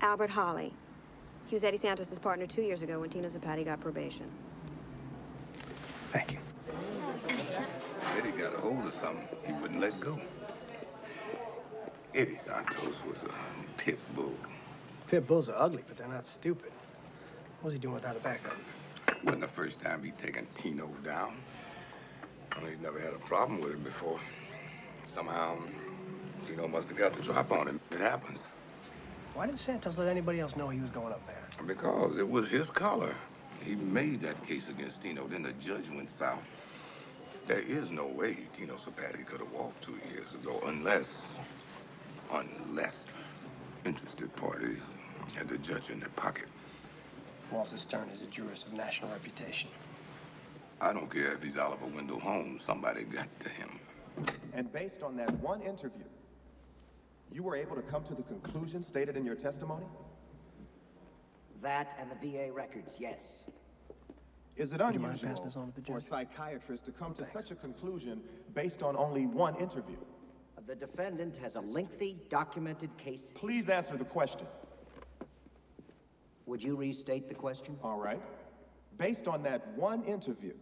Albert Holly. He was Eddie Santos' partner two years ago when Tino Zapati got probation. Thank you. Eddie got a hold of something he wouldn't let go. Eddie Santos was a pit bull. Pit bulls are ugly, but they're not stupid. What was he doing without a backup? Wasn't the first time he'd taken Tino down. Well, he'd never had a problem with him before. Somehow, Tino must have got the drop on him. It happens. Why didn't Santos let anybody else know he was going up there? Because it was his collar. He made that case against Tino. Then the judge went south. There is no way Tino Zapati could have walked two years ago unless, unless interested parties had the judge in their pocket. Walter Stern is a jurist of national reputation. I don't care if he's Oliver Wendell Holmes. Somebody got to him. And based on that one interview, you were able to come to the conclusion stated in your testimony? That and the VA records, yes. Is it Would you mind unusual on the for a psychiatrist to come to such a conclusion based on only one interview? The defendant has a lengthy, documented case. Please answer the question. Would you restate the question? All right. Based on that one interview,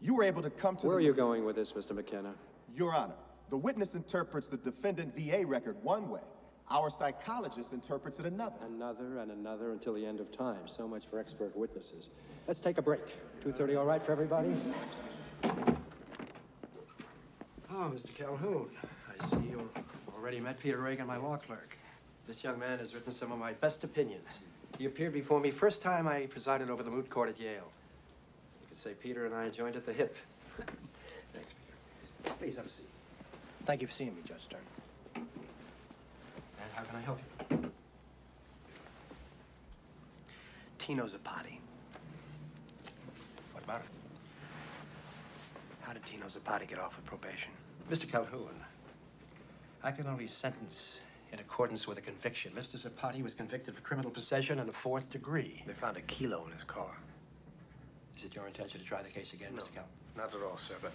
you were able to come to Where the... are you going with this, Mr. McKenna? Your Honor, the witness interprets the defendant VA record one way. Our psychologist interprets it another. Another and another until the end of time. So much for expert witnesses. Let's take a break. 2.30 all right for everybody? Ah, oh, Mr. Calhoun, I see you already met Peter Reagan, my law clerk. This young man has written some of my best opinions. He appeared before me first time I presided over the moot court at Yale. Say Peter and I joined at the hip. Thanks, Peter. Please have a seat. Thank you for seeing me, Judge Stern. And how can I help you? Tino Zapati. What about it? How did Tino Zapati get off with probation? Mr. Calhoun, I can only sentence in accordance with a conviction. Mr. Zapati was convicted of criminal possession in the fourth degree. They found a kilo in his car. Is it your intention to try the case again, No, Mr. Calhoun? not at all, sir, but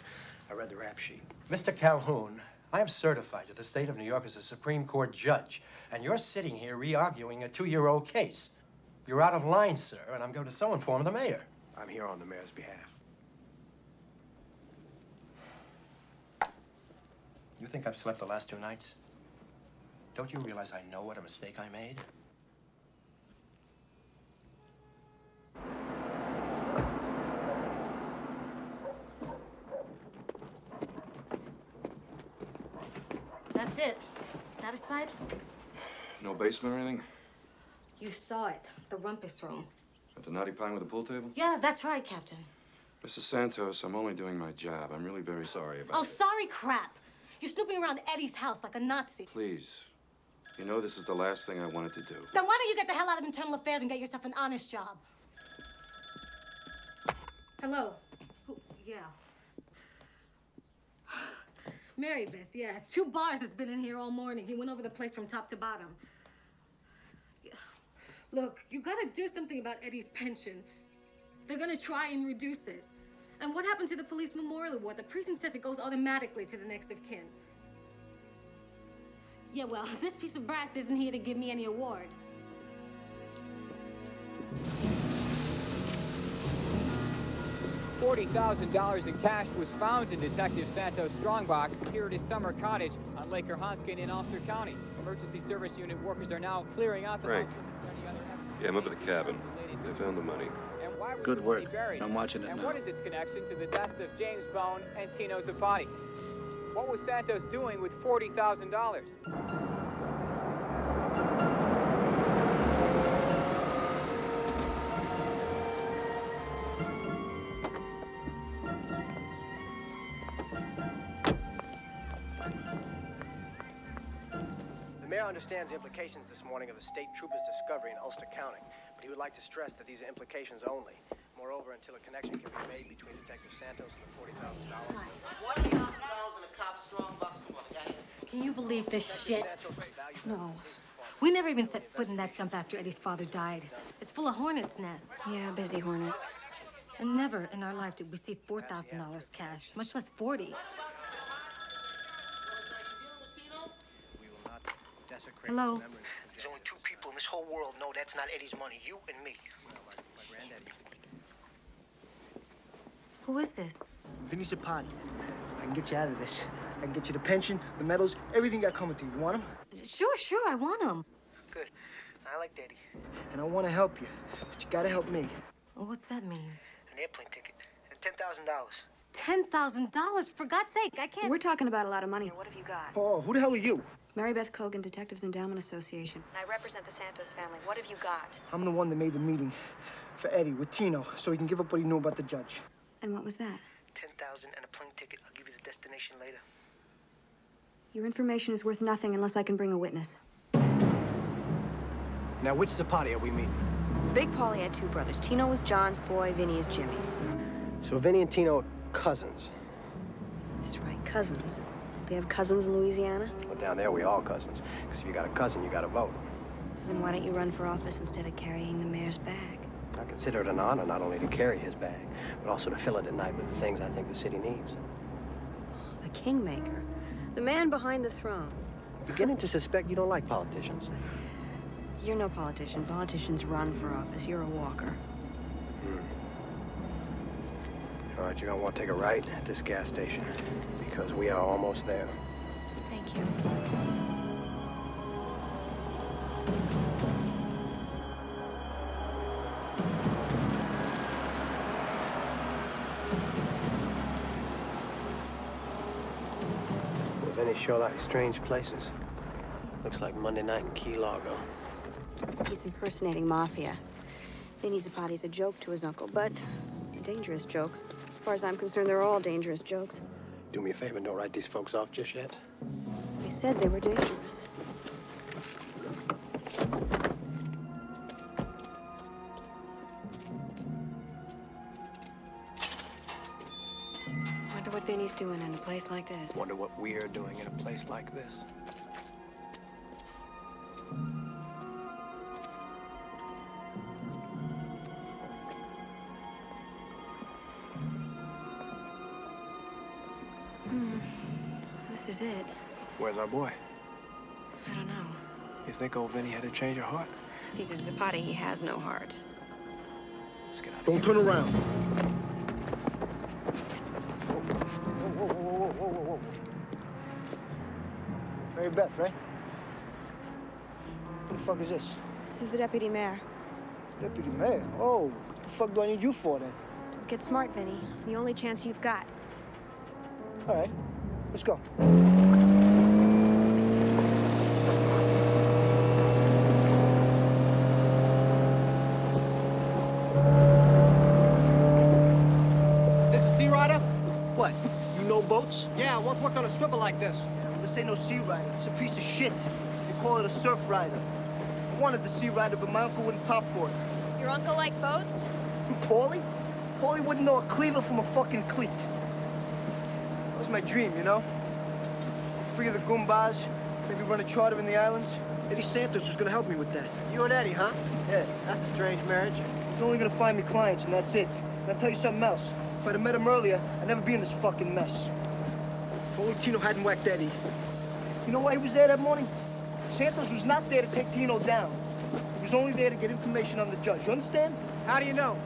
I read the rap sheet. Mr. Calhoun, I am certified to the state of New York as a Supreme Court judge, and you're sitting here re-arguing a two-year-old case. You're out of line, sir, and I'm going to so inform the mayor. I'm here on the mayor's behalf. You think I've slept the last two nights? Don't you realize I know what a mistake I made? That's it. Satisfied? No basement or anything? You saw it. The rumpus room. At the Naughty Pine with the pool table? Yeah, that's right, Captain. Mrs. Santos, I'm only doing my job. I'm really very sorry about Oh, it. sorry crap. You're snooping around Eddie's house like a Nazi. Please. You know this is the last thing I wanted to do. Then why don't you get the hell out of internal affairs and get yourself an honest job? Hello. Who- Yeah. Mary Beth, yeah. Two bars has been in here all morning. He went over the place from top to bottom. Look, you gotta do something about Eddie's pension. They're gonna try and reduce it. And what happened to the police memorial award? The precinct says it goes automatically to the next of kin. Yeah, well, this piece of brass isn't here to give me any award. $40,000 in cash was found in Detective Santos' strongbox here at his summer cottage on Lake Erhanskin in Ulster County. Emergency service unit workers are now clearing out the Frank. house looking for any other evidence. Yeah, I'm up at the cabin. They found the money. And why was Good the work. buried? I'm watching it and now. what is its connection to the deaths of James Bone and Tino Zapati? What was Santos doing with $40,000? The mayor understands the implications this morning of the state trooper's discovery in Ulster County, but he would like to stress that these are implications only. Moreover, until a connection can be made between Detective Santos and the $40,000. $40,000 in a cop's strong box. Come on, got. Can you believe this shit? No. We never even set foot in that dump after Eddie's father died. It's full of hornets' nests. Yeah, busy hornets. And never in our life did we see $4,000 cash, much less 40. Hello? the memory of There's only two people in this whole world know that's not Eddie's money, you and me. my granddaddy. Who is this? Vinny Zapati. I can get you out of this. I can get you the pension, the medals, everything got coming to you. You want them? Sure, sure, I want them. Good. I like Daddy. And I want to help you, but you gotta help me. What's that mean? An airplane ticket and ten thousand dollars. Ten thousand dollars? For God's sake, I can't. We're talking about a lot of money. What have you got? Oh, who the hell are you? Mary Beth Cogan, Detectives Endowment Association. I represent the Santos family. What have you got? I'm the one that made the meeting for Eddie with Tino, so he can give up what he knew about the judge. And what was that? Ten thousand and a plane ticket. I'll give you the destination later. Your information is worth nothing unless I can bring a witness. Now, which Zapati are we meeting? Big Paulie had two brothers. Tino was John's boy, Vinny is Jimmy's. So Vinny and Tino are cousins. That's right, cousins. They have cousins in Louisiana? Well, down there, we all cousins. Because if you got a cousin, you got to vote. So then why don't you run for office instead of carrying the mayor's bag? I consider it an honor not only to carry his bag, but also to fill it at night with the things I think the city needs. Oh, the kingmaker. The man behind the throne. Beginning to suspect you don't like politicians. You're no politician. Politicians run for office. You're a walker. All right, you're gonna want to take a right at this gas station because we are almost there. Thank you. Sure likes strange places. Looks like Monday night in Key Largo. He's impersonating mafia. Vinny Zapati's a joke to his uncle, but a dangerous joke. As far as I'm concerned, they're all dangerous jokes. Do me a favor, don't write these folks off just yet. They said they were dangerous. Wonder what Vinny's doing in a place like this. Wonder what we're doing in a place like this. Our boy? I don't know. You think old Vinny had to change her heart? If he's a Zapati, he has no heart. Let's get out. Don't turn around. Whoa, whoa, whoa, whoa, whoa, whoa. Mary Beth, right? What the fuck is this? This is the deputy mayor. Deputy mayor? Oh, what the fuck do I need you for then? Get smart, Vinny. The only chance you've got. All right, let's go. Boats? Yeah, once worked on a swivel like this. This ain't no Sea Rider. It's a piece of shit. They call it a surf rider. I wanted the Sea Rider, but my uncle wouldn't pop for it. Your uncle like boats? Who, Paulie? Paulie wouldn't know a cleaver from a fucking cleat. That was my dream, you know? Free of the Goombas, maybe run a charter in the islands. Eddie Santos was gonna help me with that. You and Eddie, huh? Yeah. That's a strange marriage. He's only gonna find me clients, and that's it. And I'll tell you something else. If I'd have met him earlier, I'd never be in this fucking mess. If only Tino hadn't whacked Eddie. You know why he was there that morning? Santos was not there to take Tino down. He was only there to get information on the judge. You understand? How do you know?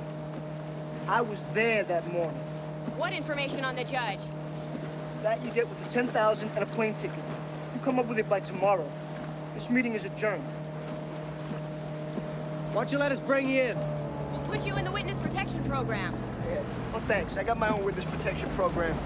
I was there that morning. What information on the judge? That you get with the 10,000 and a plane ticket. You come up with it by tomorrow. This meeting is adjourned. Why don't you let us bring you in? We'll put you in the witness protection program. Yeah. Oh, thanks. I got my own witness protection program.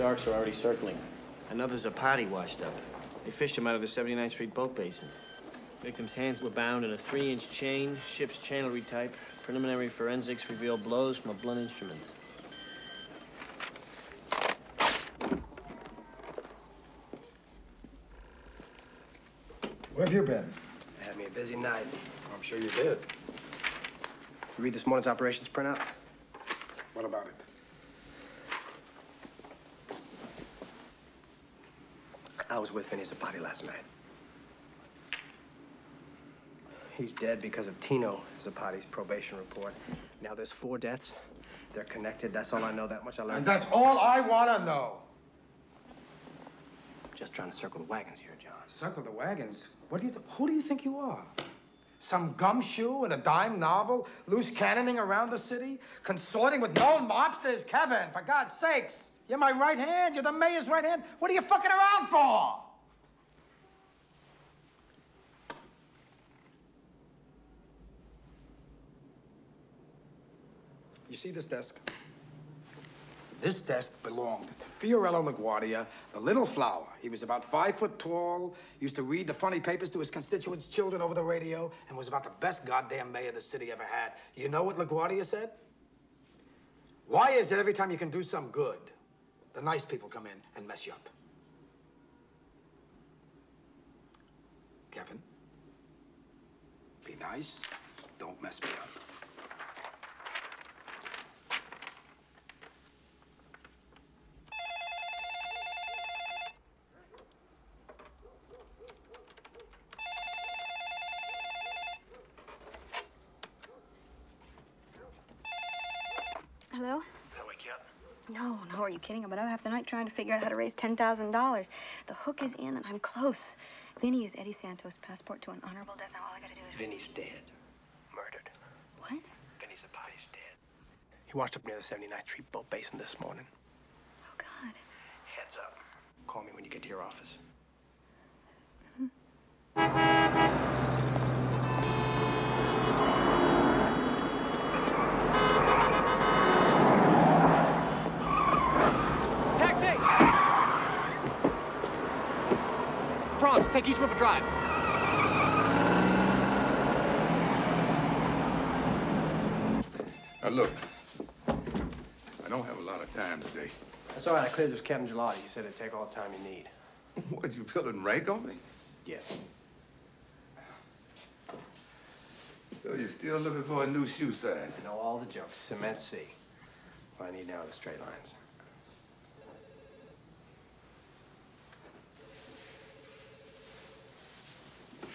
Sharks are already circling. Another Zapati washed up. They fished him out of the 79th Street boat basin. Victim's hands were bound in a three-inch chain, ship's channel retype. Preliminary forensics reveal blows from a blunt instrument. Where have you been? Had me a busy night. I'm sure you did. You read this morning's operations printout? What about it? Was with Vinny Zapati last night. He's dead because of Tino Zapati's probation report. Now there's four deaths. They're connected. That's all I know. That much I learned. And that's all I want to know. Just trying to circle the wagons here, John. Circle the wagons? What do you? Who do you think you are? Some gumshoe in a dime novel, loose cannoning around the city, consorting with known mobsters? Kevin, for God's sakes, you're my right hand. You're the mayor's right hand. What are you fucking around for? You see this desk? This desk belonged to Fiorello LaGuardia, the little flower. He was about five foot tall, used to read the funny papers to his constituents' children over the radio, and was about the best goddamn mayor the city ever had. You know what LaGuardia said? Why is it every time you can do some good, the nice people come in and mess you up? Kevin, be nice. Don't mess me up. Hello? Did I wake you up? No, no, are you kidding? I'm out half the night trying to figure out how to raise $10,000. The hook is in and I'm close. Vinny is Eddie Santos' passport to an honorable death. Now all I gotta do is. Vinny's dead. Murdered. What? Vinny Zapati's dead. He washed up near the 79th Street boat basin this morning. Oh, God. Heads up. Call me when you get to your office. Taxi! Bronx, take East River Drive. Now, look, I don't have a lot of time today. That's all right. I cleared this Captain Gelati. He said it'd take all the time you need. What, you pulling rank on me? Yes. So you're still looking for a new shoe size? I know all the jokes. Cement C. What I need now are the straight lines.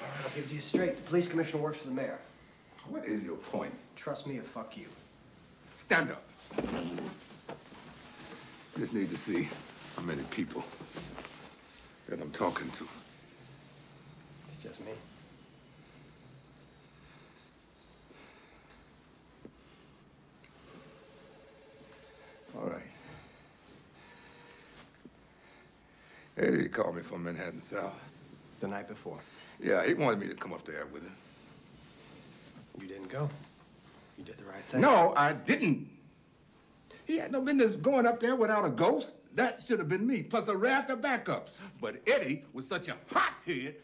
All right, I'll give it to you straight. The police commissioner works for the mayor. What is your point? Trust me or fuck you. Stand up. Just need to see how many people that I'm talking to. It's just me. All right. Eddie called me from Manhattan South. The night before. Yeah, he wanted me to come up there with him. You didn't go. You did the right thing. No, I didn't. He had no business going up there without a ghost. That should have been me, plus a raft of backups. But Eddie was such a hothead.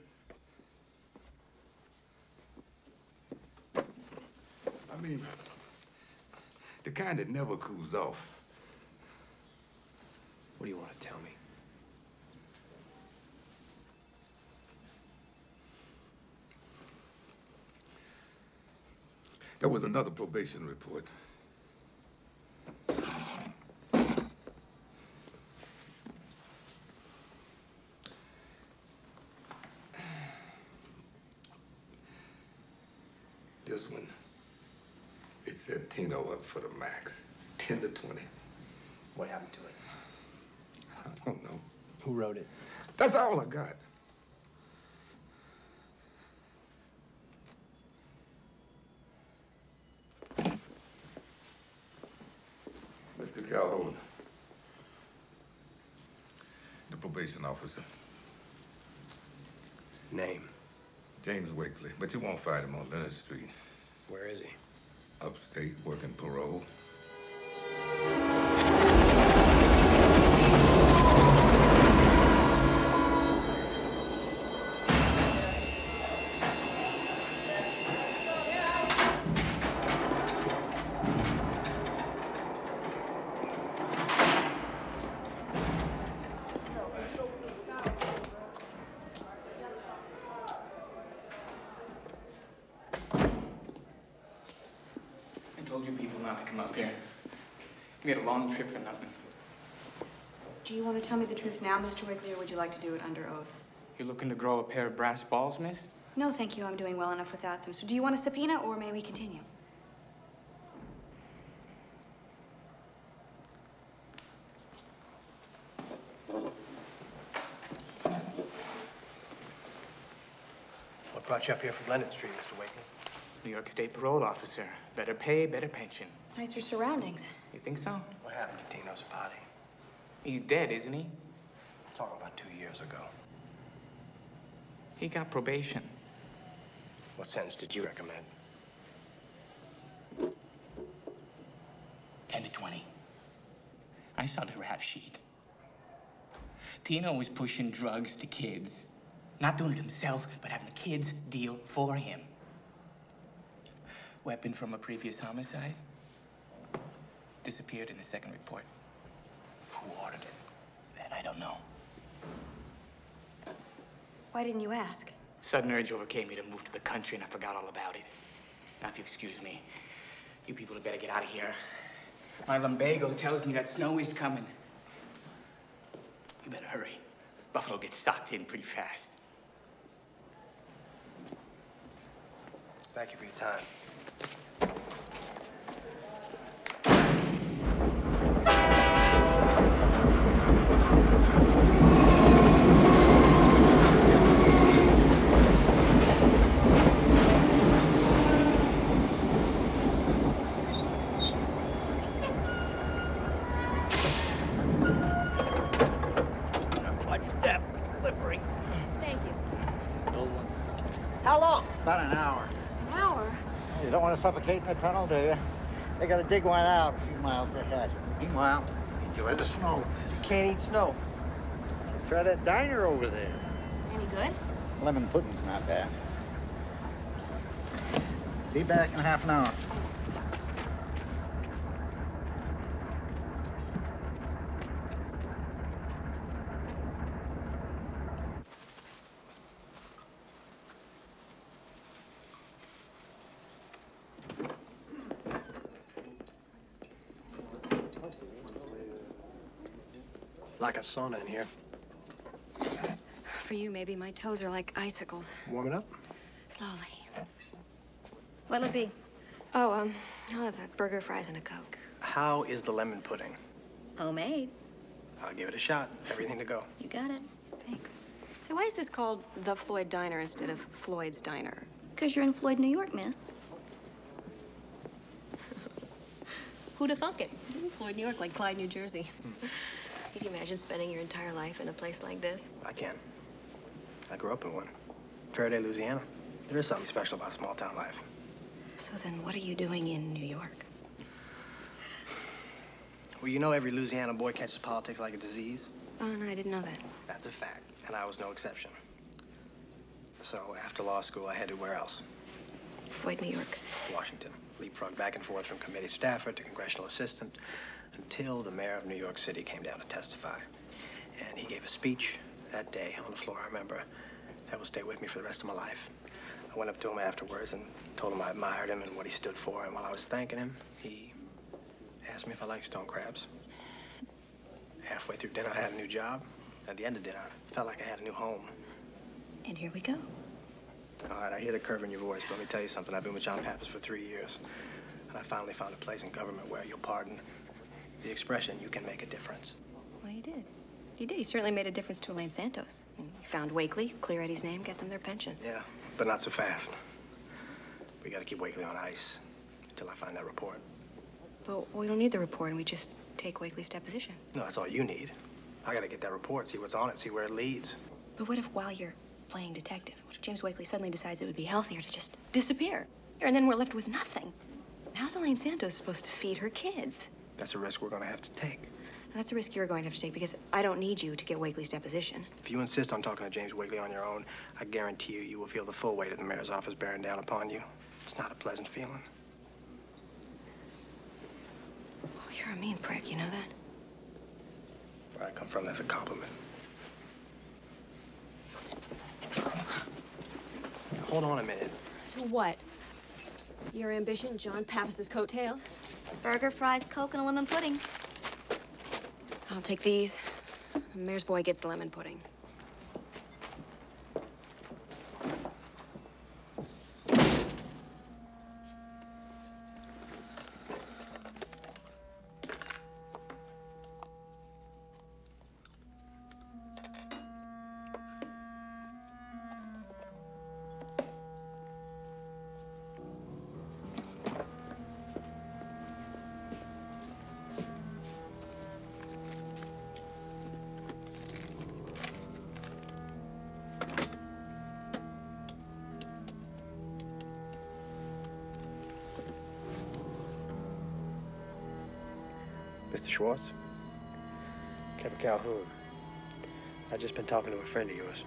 I mean, the kind that never cools off. What do you want to tell me? There was another probation report. This one, it said Tino oh up for the max, 10 to 20. What happened to it? I don't know. Who wrote it? That's all I got. Mr. Calhoun, the probation officer. Name? James Wakely, but you won't find him on Leonard Street. Where is he? Upstate, working parole. Long trip for nothing. Do you want to tell me the truth now, Mr. Wakely, or would you like to do it under oath? You're looking to grow a pair of brass balls, miss? No, thank you. I'm doing well enough without them. So do you want a subpoena, or may we continue? What brought you up here from Leonard Street, Mr. Wakely? New York State parole officer. Better pay, better pension. Nicer surroundings. You think so? What happened to Tino Zapati? He's dead, isn't he? I'm Talking about two years ago. He got probation. What sentence did you recommend? 10 to 20. I saw the rap sheet. Tino was pushing drugs to kids. Not doing it himself, but having the kids deal for him. Weapon from a previous homicide. Disappeared in the second report. Who ordered it? That I don't know. Why didn't you ask? Sudden urge overcame me to move to the country, and I forgot all about it. Now, if you excuse me, you people had better get out of here. My lumbago tells me that snow is coming. You better hurry. Buffalo gets socked in pretty fast. Thank you for your time. Watch your step. It's slippery. Thank you. Old one. How long? About an hour. An hour? You don't want to suffocate in the tunnel, do you? They got to dig one out a few miles ahead. Meanwhile, enjoy the snow. You can't eat snow. Try that diner over there. Any good? Lemon pudding's not bad. Be back in half an hour. A sauna in here. For you, maybe my toes are like icicles. Warming up? Slowly. What'll it be? Oh, um, I'll have a burger, fries, and a Coke. How is the lemon pudding? Homemade. I'll give it a shot. Everything to go. You got it. Thanks. So why is this called the Floyd Diner instead of Floyd's Diner? Because you're in Floyd, New York, miss. Who'd have thunk it? Floyd, New York, like Clyde, New Jersey. Could you imagine spending your entire life in a place like this? I can. I grew up in one. Ferriday, Louisiana. There is something special about small town life. So then what are you doing in New York? Well, you know every Louisiana boy catches politics like a disease. Oh, no, I didn't know that. That's a fact, and I was no exception. So after law school, I headed where else? Floyd, New York. Washington. Leapfrog back and forth from committee staffer to congressional assistant until the mayor of New York City came down to testify. And he gave a speech that day on the floor, I remember. That will stay with me for the rest of my life. I went up to him afterwards and told him I admired him and what he stood for. And while I was thanking him, he asked me if I liked stone crabs. Halfway through dinner, I had a new job. At the end of dinner, I felt like I had a new home. And here we go. All right, I hear the curve in your voice, but let me tell you something. I've been with John Pappas for three years, and I finally found a place in government where you'll pardon the expression, you can make a difference. Well, you did. You did. You certainly made a difference to Elaine Santos. You found Wakely, clear Eddie's name, get them their pension. Yeah, but not so fast. We gotta keep Wakely on ice until I find that report. But we don't need the report, and we just take Wakely's deposition. No, that's all you need. I gotta get that report, see what's on it, see where it leads. But what if while you're playing detective, what if James Wakely suddenly decides it would be healthier to just disappear? And then we're left with nothing. How's Elaine Santos supposed to feed her kids? That's a risk we're gonna have to take. And that's a risk you're going to have to take because I don't need you to get Wakely's deposition. If you insist on talking to James Wakely on your own, I guarantee you, you will feel the full weight of the mayor's office bearing down upon you. It's not a pleasant feeling. Oh, you're a mean prick, you know that? Where I come from, that's a compliment. Hold on a minute. To what? Your ambition, John Pappas's coattails? Burger, fries, Coke, and a lemon pudding. I'll take these. The mayor's boy gets the lemon pudding. A friend of yours.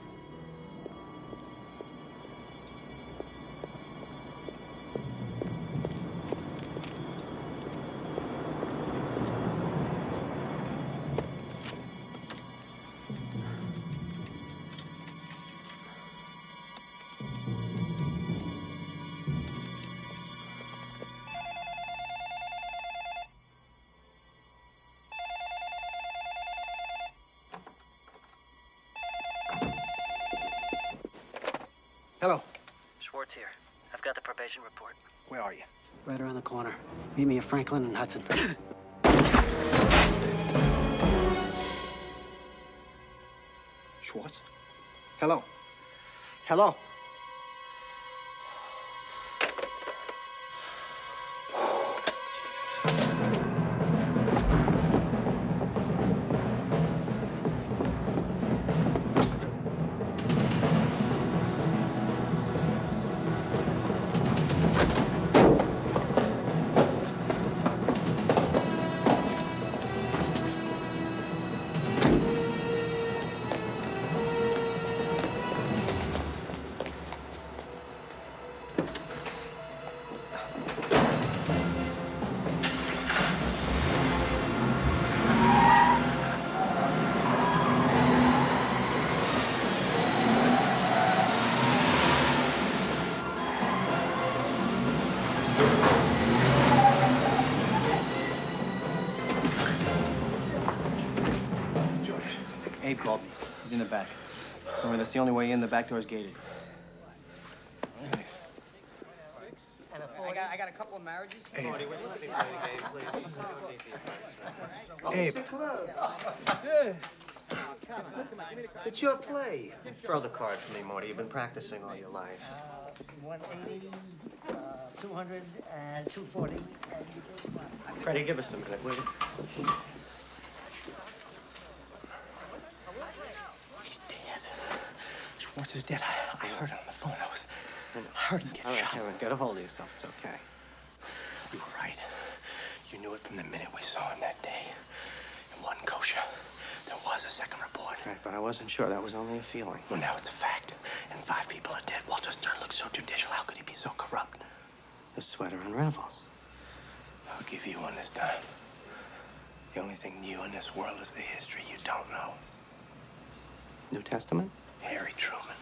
I've got the probation report. Where are you? Right around the corner. Meet me at Franklin and Hudson. Schwartz? Hello. Hello. The back. Remember, that's the only way in. The back door's gated. I got, I got a couple of marriages. Abe. Abe. It's your play. Throw the card for me, Morty. You've been practicing all your life. 180, uh, 200, and 240. Freddie, give us a minute, will you? He's dead. Schwartz is dead. I, I heard it on the phone. I was. I heard him get All right, shot. Kevin, get a hold of yourself. It's okay. You were right. You knew it from the minute we saw him that day. It wasn't kosher. There was a second report. Right, but I wasn't sure. That was only a feeling. Well, now it's a fact. And five people are dead. Walter Stern looks so judicial. How could he be so corrupt? The sweater unravels. I'll give you one this time. The only thing new in this world is the history you don't know. New Testament? Harry Truman.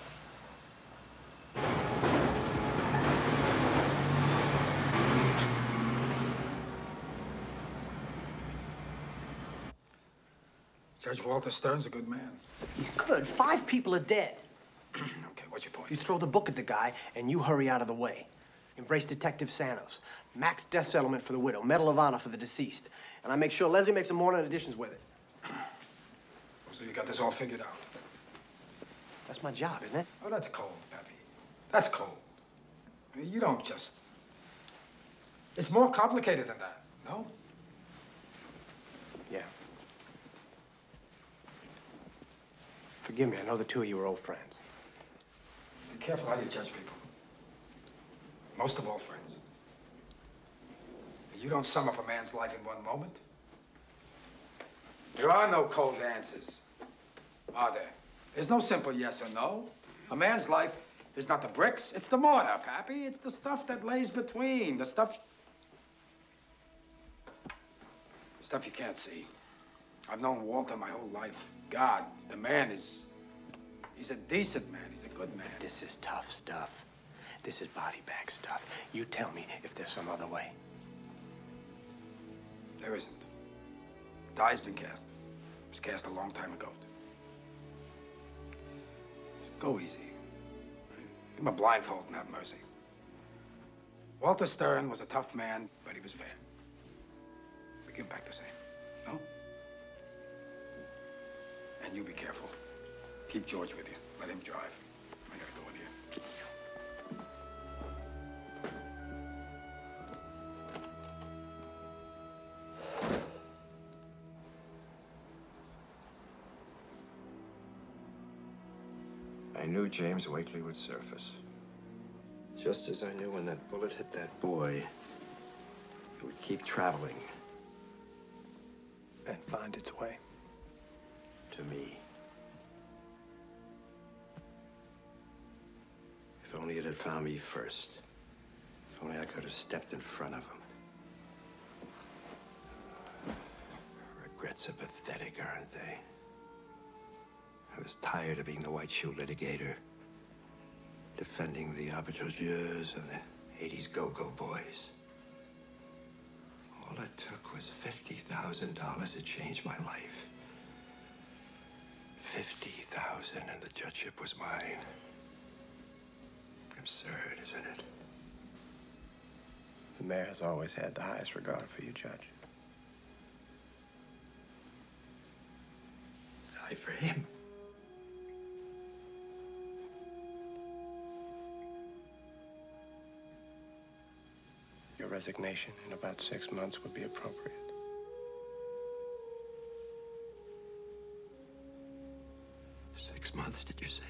Judge Walter Stern's a good man. He's good. Five people are dead. okay, what's your point? You throw the book at the guy, and you hurry out of the way. Embrace Detective Santos. Max death settlement for the widow. Medal of Honor for the deceased. And I make sure Leslie makes some morning additions with it. So you got this all figured out? That's my job, isn't it? Oh, that's cold, Peppy. That's cold. You don't just... It's more complicated than that, no? Yeah. Forgive me. I know the two of you are old friends. Be careful how you judge people. Most of all, friends. You don't sum up a man's life in one moment. There are no cold answers, are there? There's no simple yes or no. A man's life is not the bricks, it's the mortar, Pappy. It's the stuff that lays between, the stuff... Stuff you can't see. I've known Walter my whole life. God, the man is... He's a decent man. He's a good man. This is tough stuff. This is body bag stuff. You tell me if there's some other way. There isn't. Die's been cast. It was cast a long time ago. Go easy. Give him a blindfold and have mercy. Walter Stern was a tough man, but he was fair. We give him back the same. No? And you be careful. Keep George with you. Let him drive. Knew James Wakely would surface. Just as I knew when that bullet hit that boy, it would keep traveling And find its way. to me. If only it had found me first. If only I could have stepped in front of him. Regrets are pathetic, aren't they? I was tired of being the white shoe litigator, defending the arbitrageurs and the 80s go-go boys. All it took was $50,000 to change my life. 50,000 and the judgeship was mine. Absurd, isn't it? The mayor has always had the highest regard for you, Judge. I for him. Your resignation in about six months would be appropriate. Six months, did you say?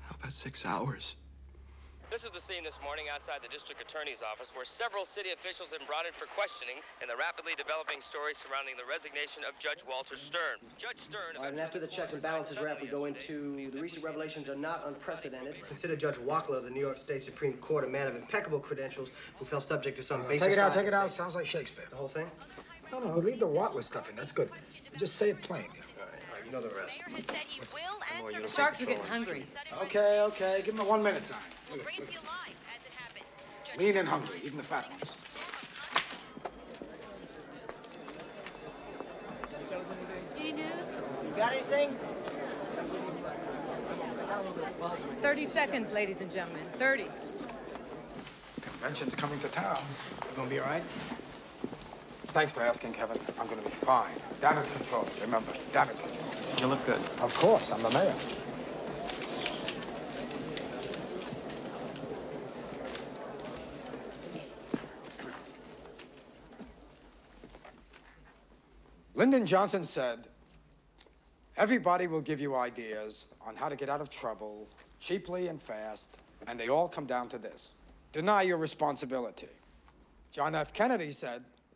How about six hours? This is the scene this morning outside the district attorney's office where several city officials have been brought in for questioning in the rapidly developing story surrounding the resignation of Judge Walter Stern. Judge Stern. All right, and after the checks and balances wrap, we go into the recent revelations are not unprecedented. Consider Judge Wachtler of the New York State Supreme Court a man of impeccable credentials who fell subject to some basic. Take it out, take it out. Sounds like Shakespeare. The whole thing? No, no, leave the Wachtler stuff in. That's good. Just say it plain. All right, all right, you know the rest. The sharks are getting hungry. Okay, okay. Give them a one minute sign. Look at- look at- Lean and hungry, even the fat ones. Any news? You got anything? 30 seconds, ladies and gentlemen. 30. Convention's coming to town. You gonna be all right? Thanks for asking, Kevin. I'm gonna be fine. Damage control, remember, damage control. You look good. Of course, I'm the mayor. Lyndon Johnson said, everybody will give you ideas on how to get out of trouble cheaply and fast, and they all come down to this. Deny your responsibility. John F. Kennedy said,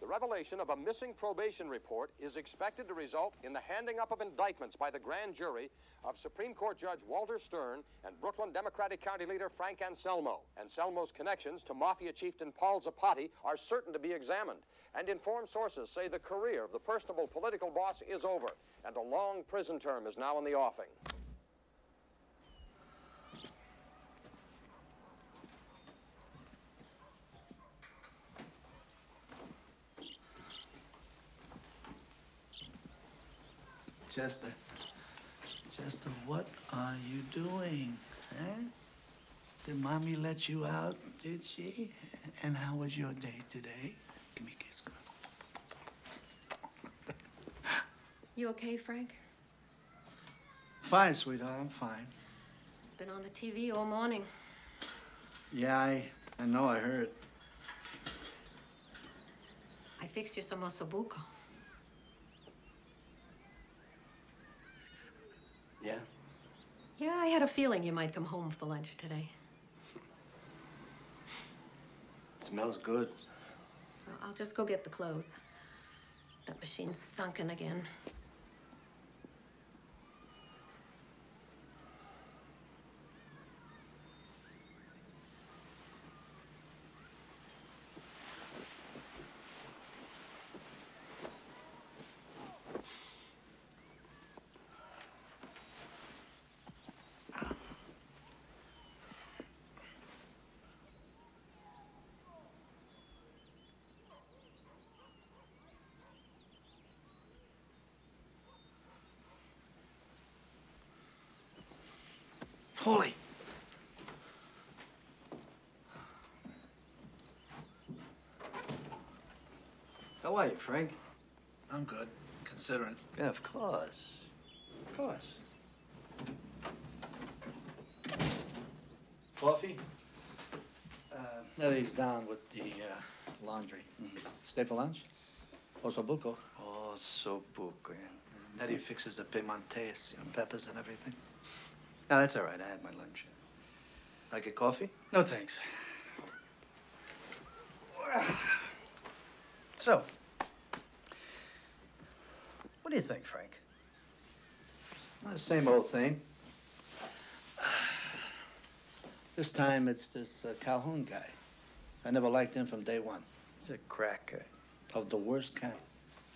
The revelation of a missing probation report is expected to result in the handing up of indictments by the grand jury of Supreme Court Judge Walter Stern and Brooklyn Democratic County Leader Frank Anselmo. Anselmo's connections to Mafia chieftain Paul Zapati are certain to be examined. And informed sources say the career of the personable political boss is over, and a long prison term is now in the offing. Chester. Chester, what are you doing? Eh? Did mommy let you out, did she? And how was your day today? Give me a kiss. You okay, Frank? Fine, sweetheart, I'm fine. It's been on the TV all morning. Yeah, I, I know, I heard. I fixed you some ossobuco. Yeah? Yeah, I had a feeling you might come home for lunch today. It smells good. I'll just go get the clothes. That machine's thunking again. Holy. How are you, Frank? I'm good, considering. Yeah, of course. Of course. Coffee? Uh, Nettie's down with the uh, laundry. Stay for lunch? Oso buco. Oh, so buco. Nettie fixes the pimentes, you know, peppers and everything. No, that's all right. I had my lunch. Like a coffee? No, thanks. So, what do you think, Frank? Well, same old thing. This time it's this uh, Calhoun guy. I never liked him from day one. He's a cracker. Of the worst kind.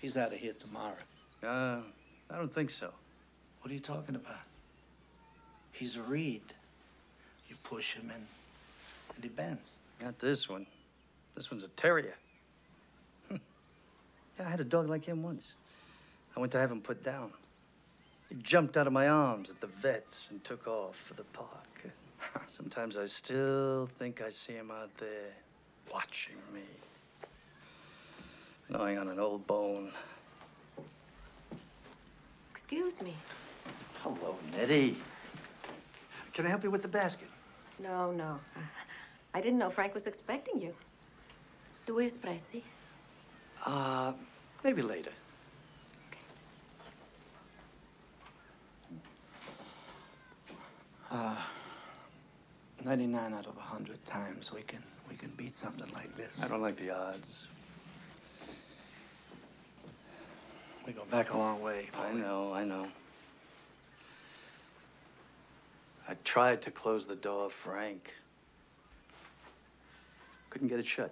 He's out of here tomorrow. Uh, I don't think so. What are you talking about? He's a reed. You push him in, and he bends. Not this one. This one's a terrier. Hmm. yeah, I had a dog like him once. I went to have him put down. He jumped out of my arms at the vet's and took off for the park. Sometimes I still think I see him out there watching me, gnawing on an old bone. Excuse me. Hello, Nettie. Can I help you with the basket? No, no. I didn't know Frank was expecting you. Two espressi. Uh, maybe later. Okay. Uh, 99 out of 100 times we can we can beat something like this. I don't like the odds. We go back a long way. I know, I know. I tried to close the door, Frank. Couldn't get it shut.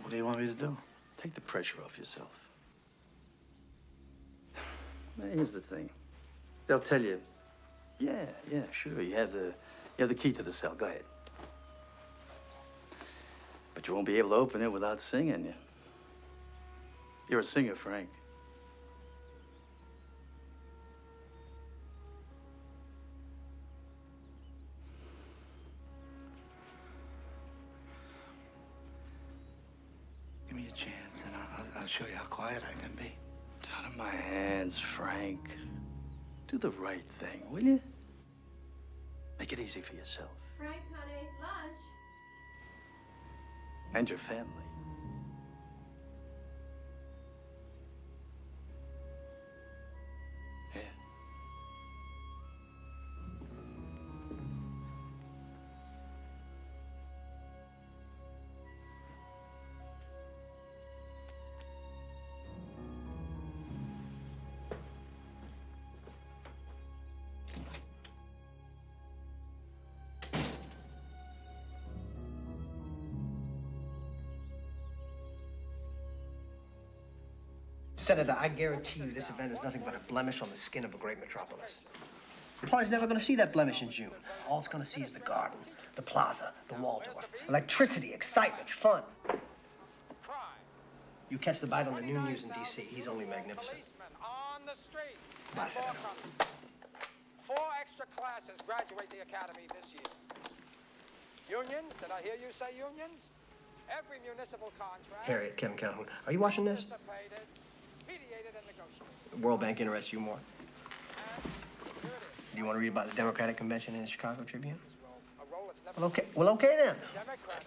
What do you want me to do? Take the pressure off yourself. Here's the thing. They'll tell you, yeah, yeah, sure, you have the you have the key to the cell. Go ahead. But you won't be able to open it without singing. You. You're a singer, Frank. Quiet I can be. It's out of my hands, Frank. Do the right thing, will you? Make it easy for yourself Frank, honey, lunch. and your family. Senator, I guarantee you this event is nothing but a blemish on the skin of a great metropolis. The party's never gonna see that blemish in June. All it's gonna see is the garden, the plaza, the Waldorf, electricity, excitement, fun. You catch the bite on the noon news in D.C., he's only magnificent. On the street. Bye, Senator. Four extra classes graduate the academy this year. Unions, did I hear you say unions? Every municipal contract. Harriet, Kevin Calhoun, are you watching this? Anticipated, mediated, and negotiated. The World Bank interests you more. Uh, do you want to read about the Democratic Convention in the Chicago Tribune? A role it's never Well, okay. Well, okay then.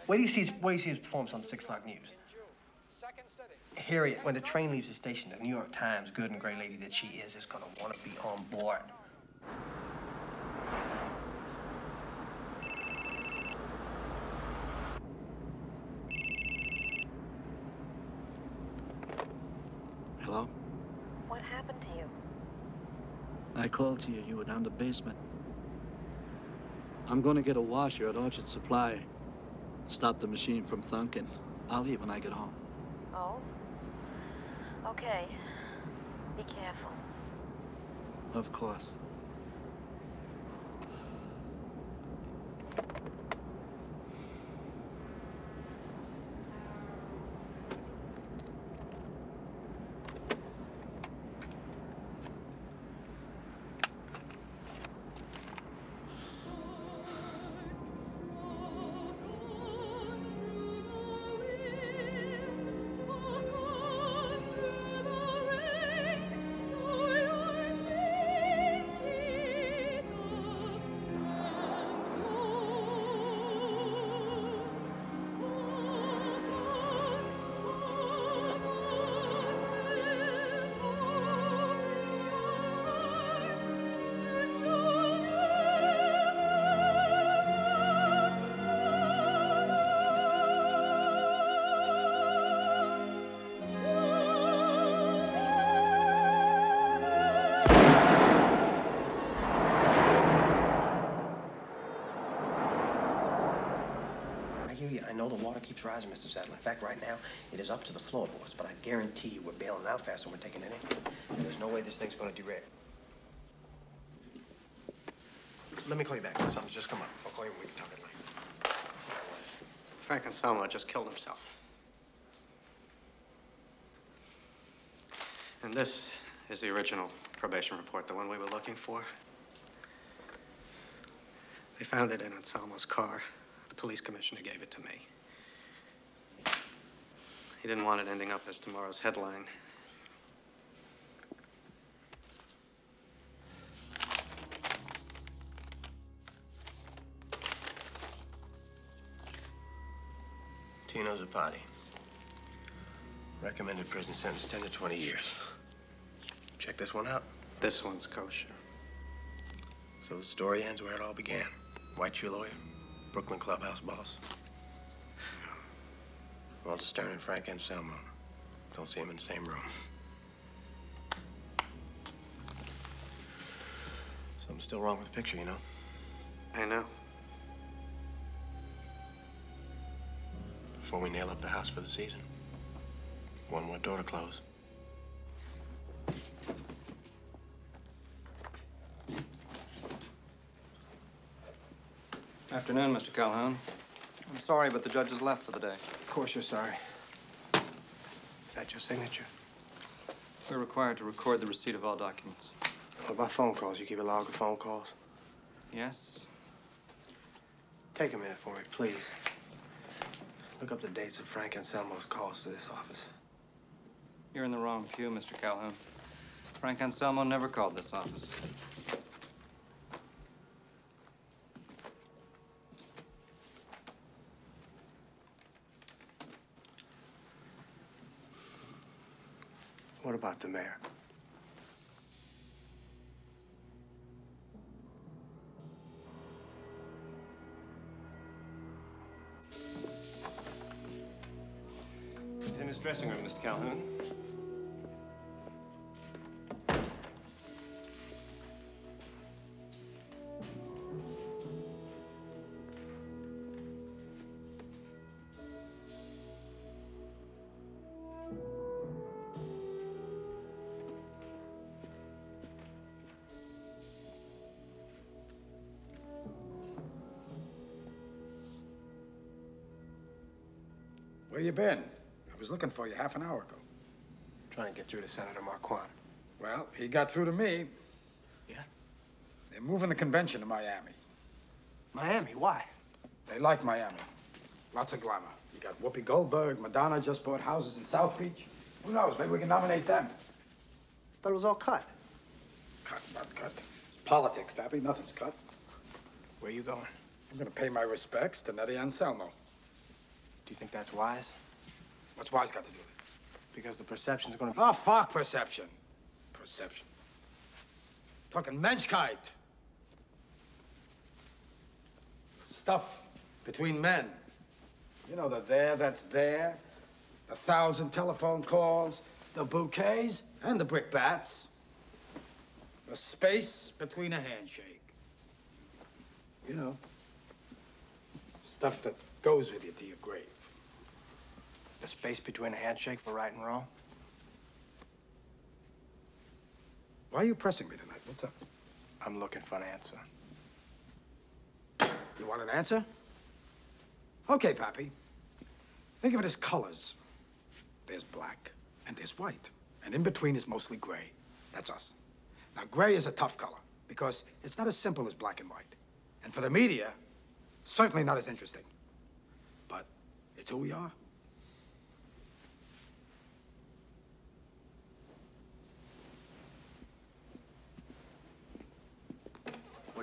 Where do you see his, wait do you see his performance on Six O'clock News? Harriet, when the train leaves the station, the New York Times, good and great lady that she is, is gonna want to be on board. Hello? What happened to you? I called to you. You were down the basement. I'm going to get a washer at Orchard Supply. Stop the machine from thunking. I'll leave when I get home. Oh? Okay. Be careful. Of course. I know the water keeps rising, Mr. Sadler. In fact, right now, it is up to the floorboards, but I guarantee you we're bailing out faster than we're taking it in. And there's no way this thing's gonna derail. Let me call you back. Something's just come up. I'll call you when we can talk it later. Frank and Anselmo just killed himself. And this is the original probation report, the one we were looking for. They found it in Anselmo's car. The police commissioner gave it to me. He didn't want it ending up as tomorrow's headline. Tino Zapati. Recommended prison sentence 10 to 20 years. Check this one out. This one's kosher. So the story ends where it all began. White shoe lawyer, Brooklyn clubhouse boss. Walter Stern and Frank Anselmo. Don't see them in the same room. Something's still wrong with the picture, you know? I know. Before we nail up the house for the season. One more door to close. Afternoon, Mr. Calhoun. I'm sorry, but the judge has left for the day. Of course you're sorry. Is that your signature? We're required to record the receipt of all documents. What about phone calls? You keep a log of phone calls? Yes? Take a minute for me, please. Look up the dates of Frank Anselmo's calls to this office. You're in the wrong queue, Mr. Calhoun. Frank Anselmo never called this office. What about the mayor? He's in his dressing room, Mr. Calhoun. You been? I was looking for you half an hour ago. Trying to get through to Senator Marquand. Well, he got through to me. Yeah? They're moving the convention to Miami. Miami? Why? They like Miami. Lots of glamour. You got Whoopi Goldberg, Madonna just bought houses in South Beach. Who knows? Maybe we can nominate them. Thought it was all cut. Cut, not cut. It's politics, Pappy. Nothing's cut. Where you going? I'm gonna pay my respects to Nettie Anselmo. Do you think that's wise? What's wise got to do with it? Because the perception's gonna be... Oh, fuck perception. Perception. Talking Menschkeit. Stuff between men. You know, the there that's there, the thousand telephone calls, the bouquets, and the brickbats. The space between a handshake. You know, stuff that goes with you to your grave. The space between a handshake for right and wrong? Why are you pressing me tonight? What's up? I'm looking for an answer. You want an answer? Okay, Pappy. Think of it as colors. There's black and there's white. And in between is mostly gray. That's us. Now, gray is a tough color because it's not as simple as black and white. And for the media, certainly not as interesting. But it's who we are.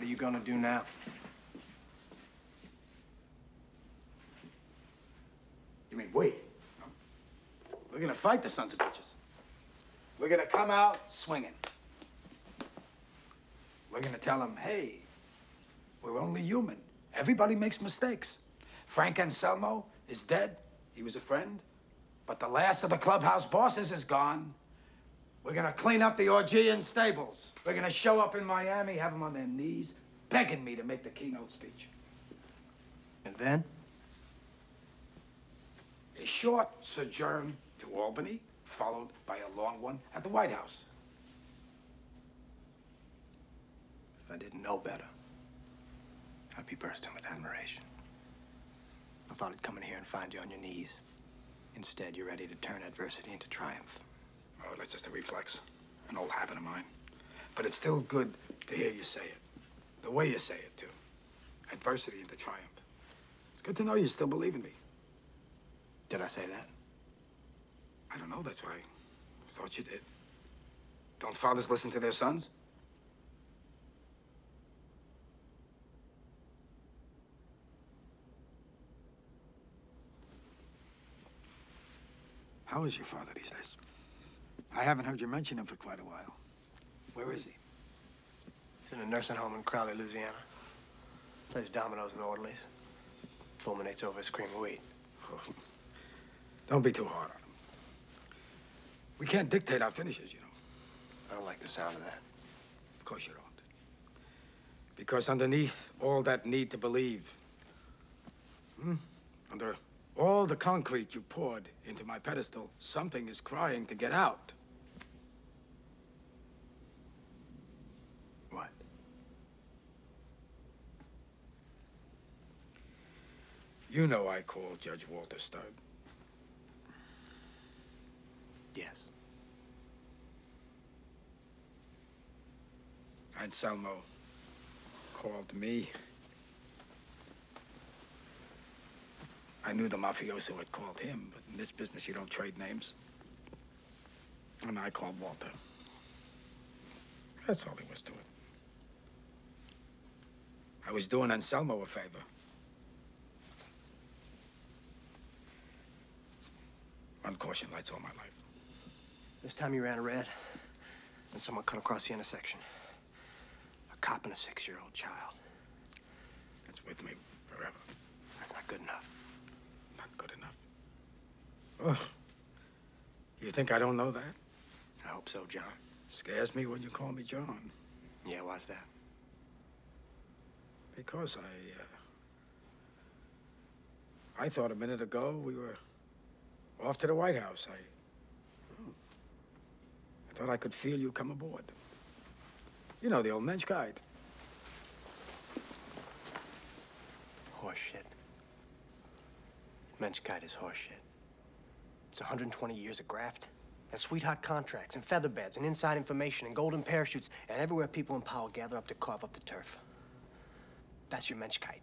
What are you gonna do now? You mean we? We're gonna fight the sons of bitches. We're gonna come out swinging. We're gonna tell them, hey, we're only human. Everybody makes mistakes. Frank Anselmo is dead. He was a friend. But the last of the clubhouse bosses is gone. We're gonna clean up the Augean stables. We're gonna show up in Miami, have them on their knees, begging me to make the keynote speech. And then? A short sojourn to Albany, followed by a long one at the White House. If I didn't know better, I'd be bursting with admiration. I thought I'd come in here and find you on your knees. Instead, you're ready to turn adversity into triumph. Oh, that's just a reflex. An old habit of mine. But it's still good to hear you say it. The way you say it, too. Adversity into triumph. It's good to know you still believe in me. Did I say that? I don't know, that's why I thought you did. Don't fathers listen to their sons? How is your father these days? I haven't heard you mention him for quite a while. Where is he? He's in a nursing home in Crowley, Louisiana. Plays dominoes with orderlies. Fulminates over a scream of weed. Don't be too hard on him. We can't dictate our finishes, you know. I don't like the sound of that. Of course you don't. Because underneath all that need to believe, hmm, under all the concrete you poured into my pedestal, something is crying to get out. What? You know I called Judge Walter Stern. Yes. Anselmo called me. I knew the mafioso had called him, but in this business you don't trade names. And I called Walter. That's all there was to it. I was doing Anselmo a favor. Run caution lights all my life. This time you ran a red, and someone cut across the intersection. A cop and a six-year-old child. That's with me forever. That's not good enough. Not good enough. Ugh. You think I don't know that? I hope so, John. Scares me when you call me John. Yeah, why's that? Because I, uh, I thought a minute ago we were off to the White House. I, I thought I could feel you come aboard. You know, the old Menschkeit. Horseshit. Menschkeit is horseshit. It's 120 years of graft, and sweetheart contracts, and feather beds, and inside information, and golden parachutes, and everywhere people in power gather up to carve up the turf. That's your Menschkeit.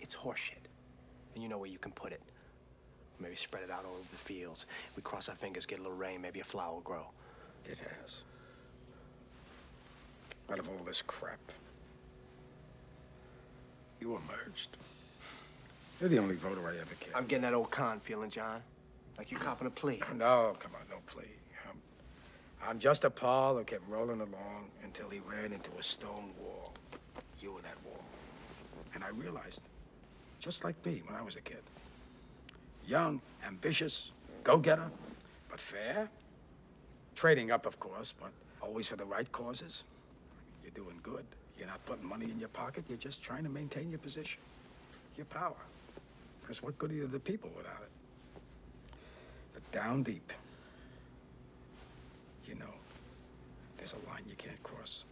It's horseshit. And you know where you can put it. Maybe spread it out all over the fields. We cross our fingers, get a little rain, maybe a flower will grow. It has. Out of all this crap, you emerged. You're the only voter I ever cared. I'm getting that old con feeling, John. Like you're copping a plea. No, come on, no plea. I'm, I'm just a Paul who kept rolling along until he ran into a stone wall. You were that wall. And I realized, just like me when I was a kid, young, ambitious, go-getter, but fair. Trading up, of course, but always for the right causes. You're doing good. You're not putting money in your pocket. You're just trying to maintain your position, your power. Because what good are the people without it? But down deep, you know, there's a line you can't cross.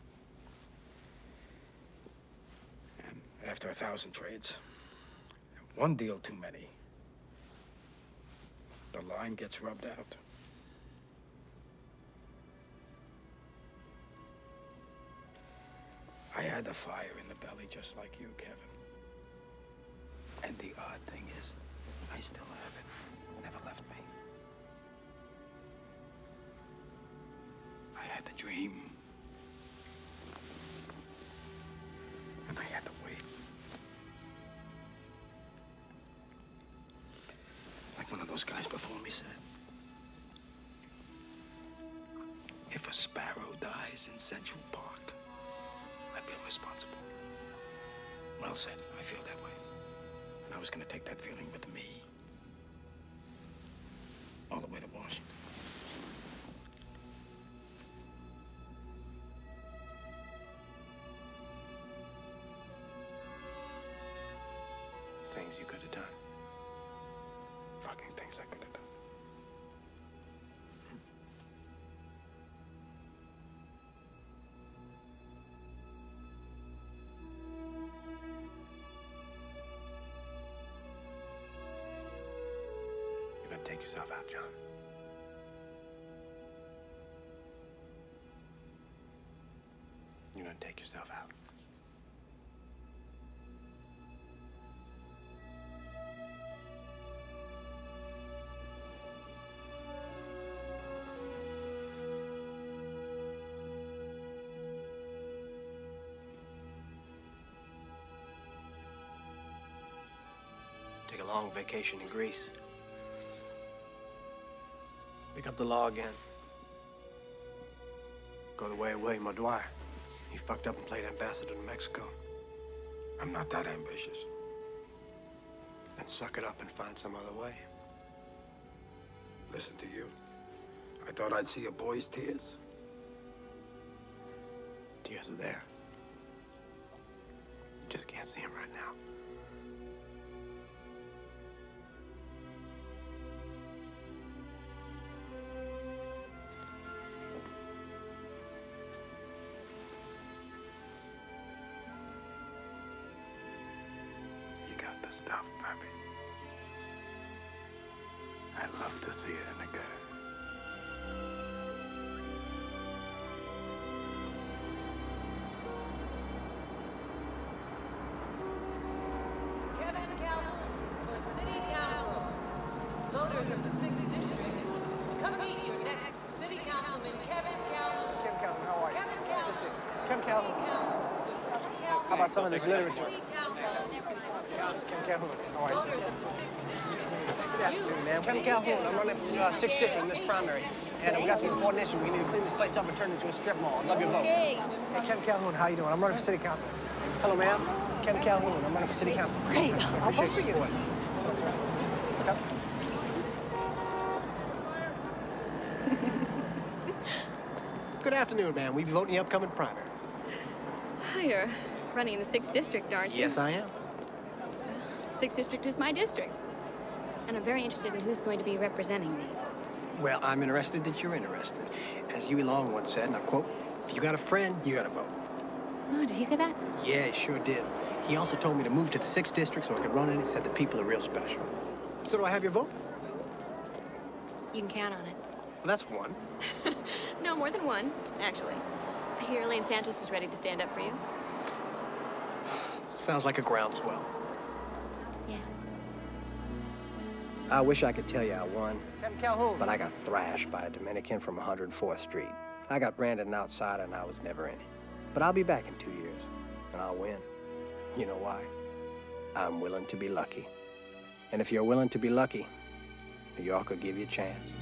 And after a thousand trades, one deal too many, the line gets rubbed out. I had the fire in the belly just like you, Kevin. And the odd thing is, I still have it. Never left me. I had the dream. And I had to those guys before me said. If a sparrow dies in Central Park, I feel responsible. Well said. I feel that way. And I was gonna take that feeling with me. Long vacation in Greece. Pick up the law again. Go the way of William O'Dwyer. He fucked up and played ambassador to Mexico. I'm not that ambitious. Then suck it up and find some other way. Listen to you. I thought I'd see a boy's tears. Tears are there. About some of this literature? Kevin Calhoun, how are you? sir? Good afternoon, ma'am. Kevin Calhoun, I'm running for uh, sixth district in this primary. And uh, we got some important issues. We need to clean this place up and turn it into a strip mall. I love your vote. Hey, Kevin Calhoun, how you doing? I'm running for city council. Hello, ma'am. Kevin Calhoun, I'm running for city council. Great. I I'll vote appreciate for your you. support. Okay. Good afternoon, ma'am. We vote in the upcoming primary. You're running in the 6th District, aren't you? Yes, I am. 6th District is my district. And I'm very interested in who's going to be representing me. Well, I'm interested that you're interested. As Huey Long once said, and I quote, if you got a friend, you got to vote. Oh, did he say that? Yeah, he sure did. He also told me to move to the 6th District so I could run in it. He said the people are real special. So do I have your vote? You can count on it. Well, that's one. No, more than one, actually. I hear Elaine Santos is ready to stand up for you. Sounds like a groundswell. Yeah. I wish I could tell you I won, but I got thrashed by a Dominican from 104th Street. I got branded an outsider and I was never in it. But I'll be back in two years, and I'll win. You know why? I'm willing to be lucky. And if you're willing to be lucky, New York will give you a chance.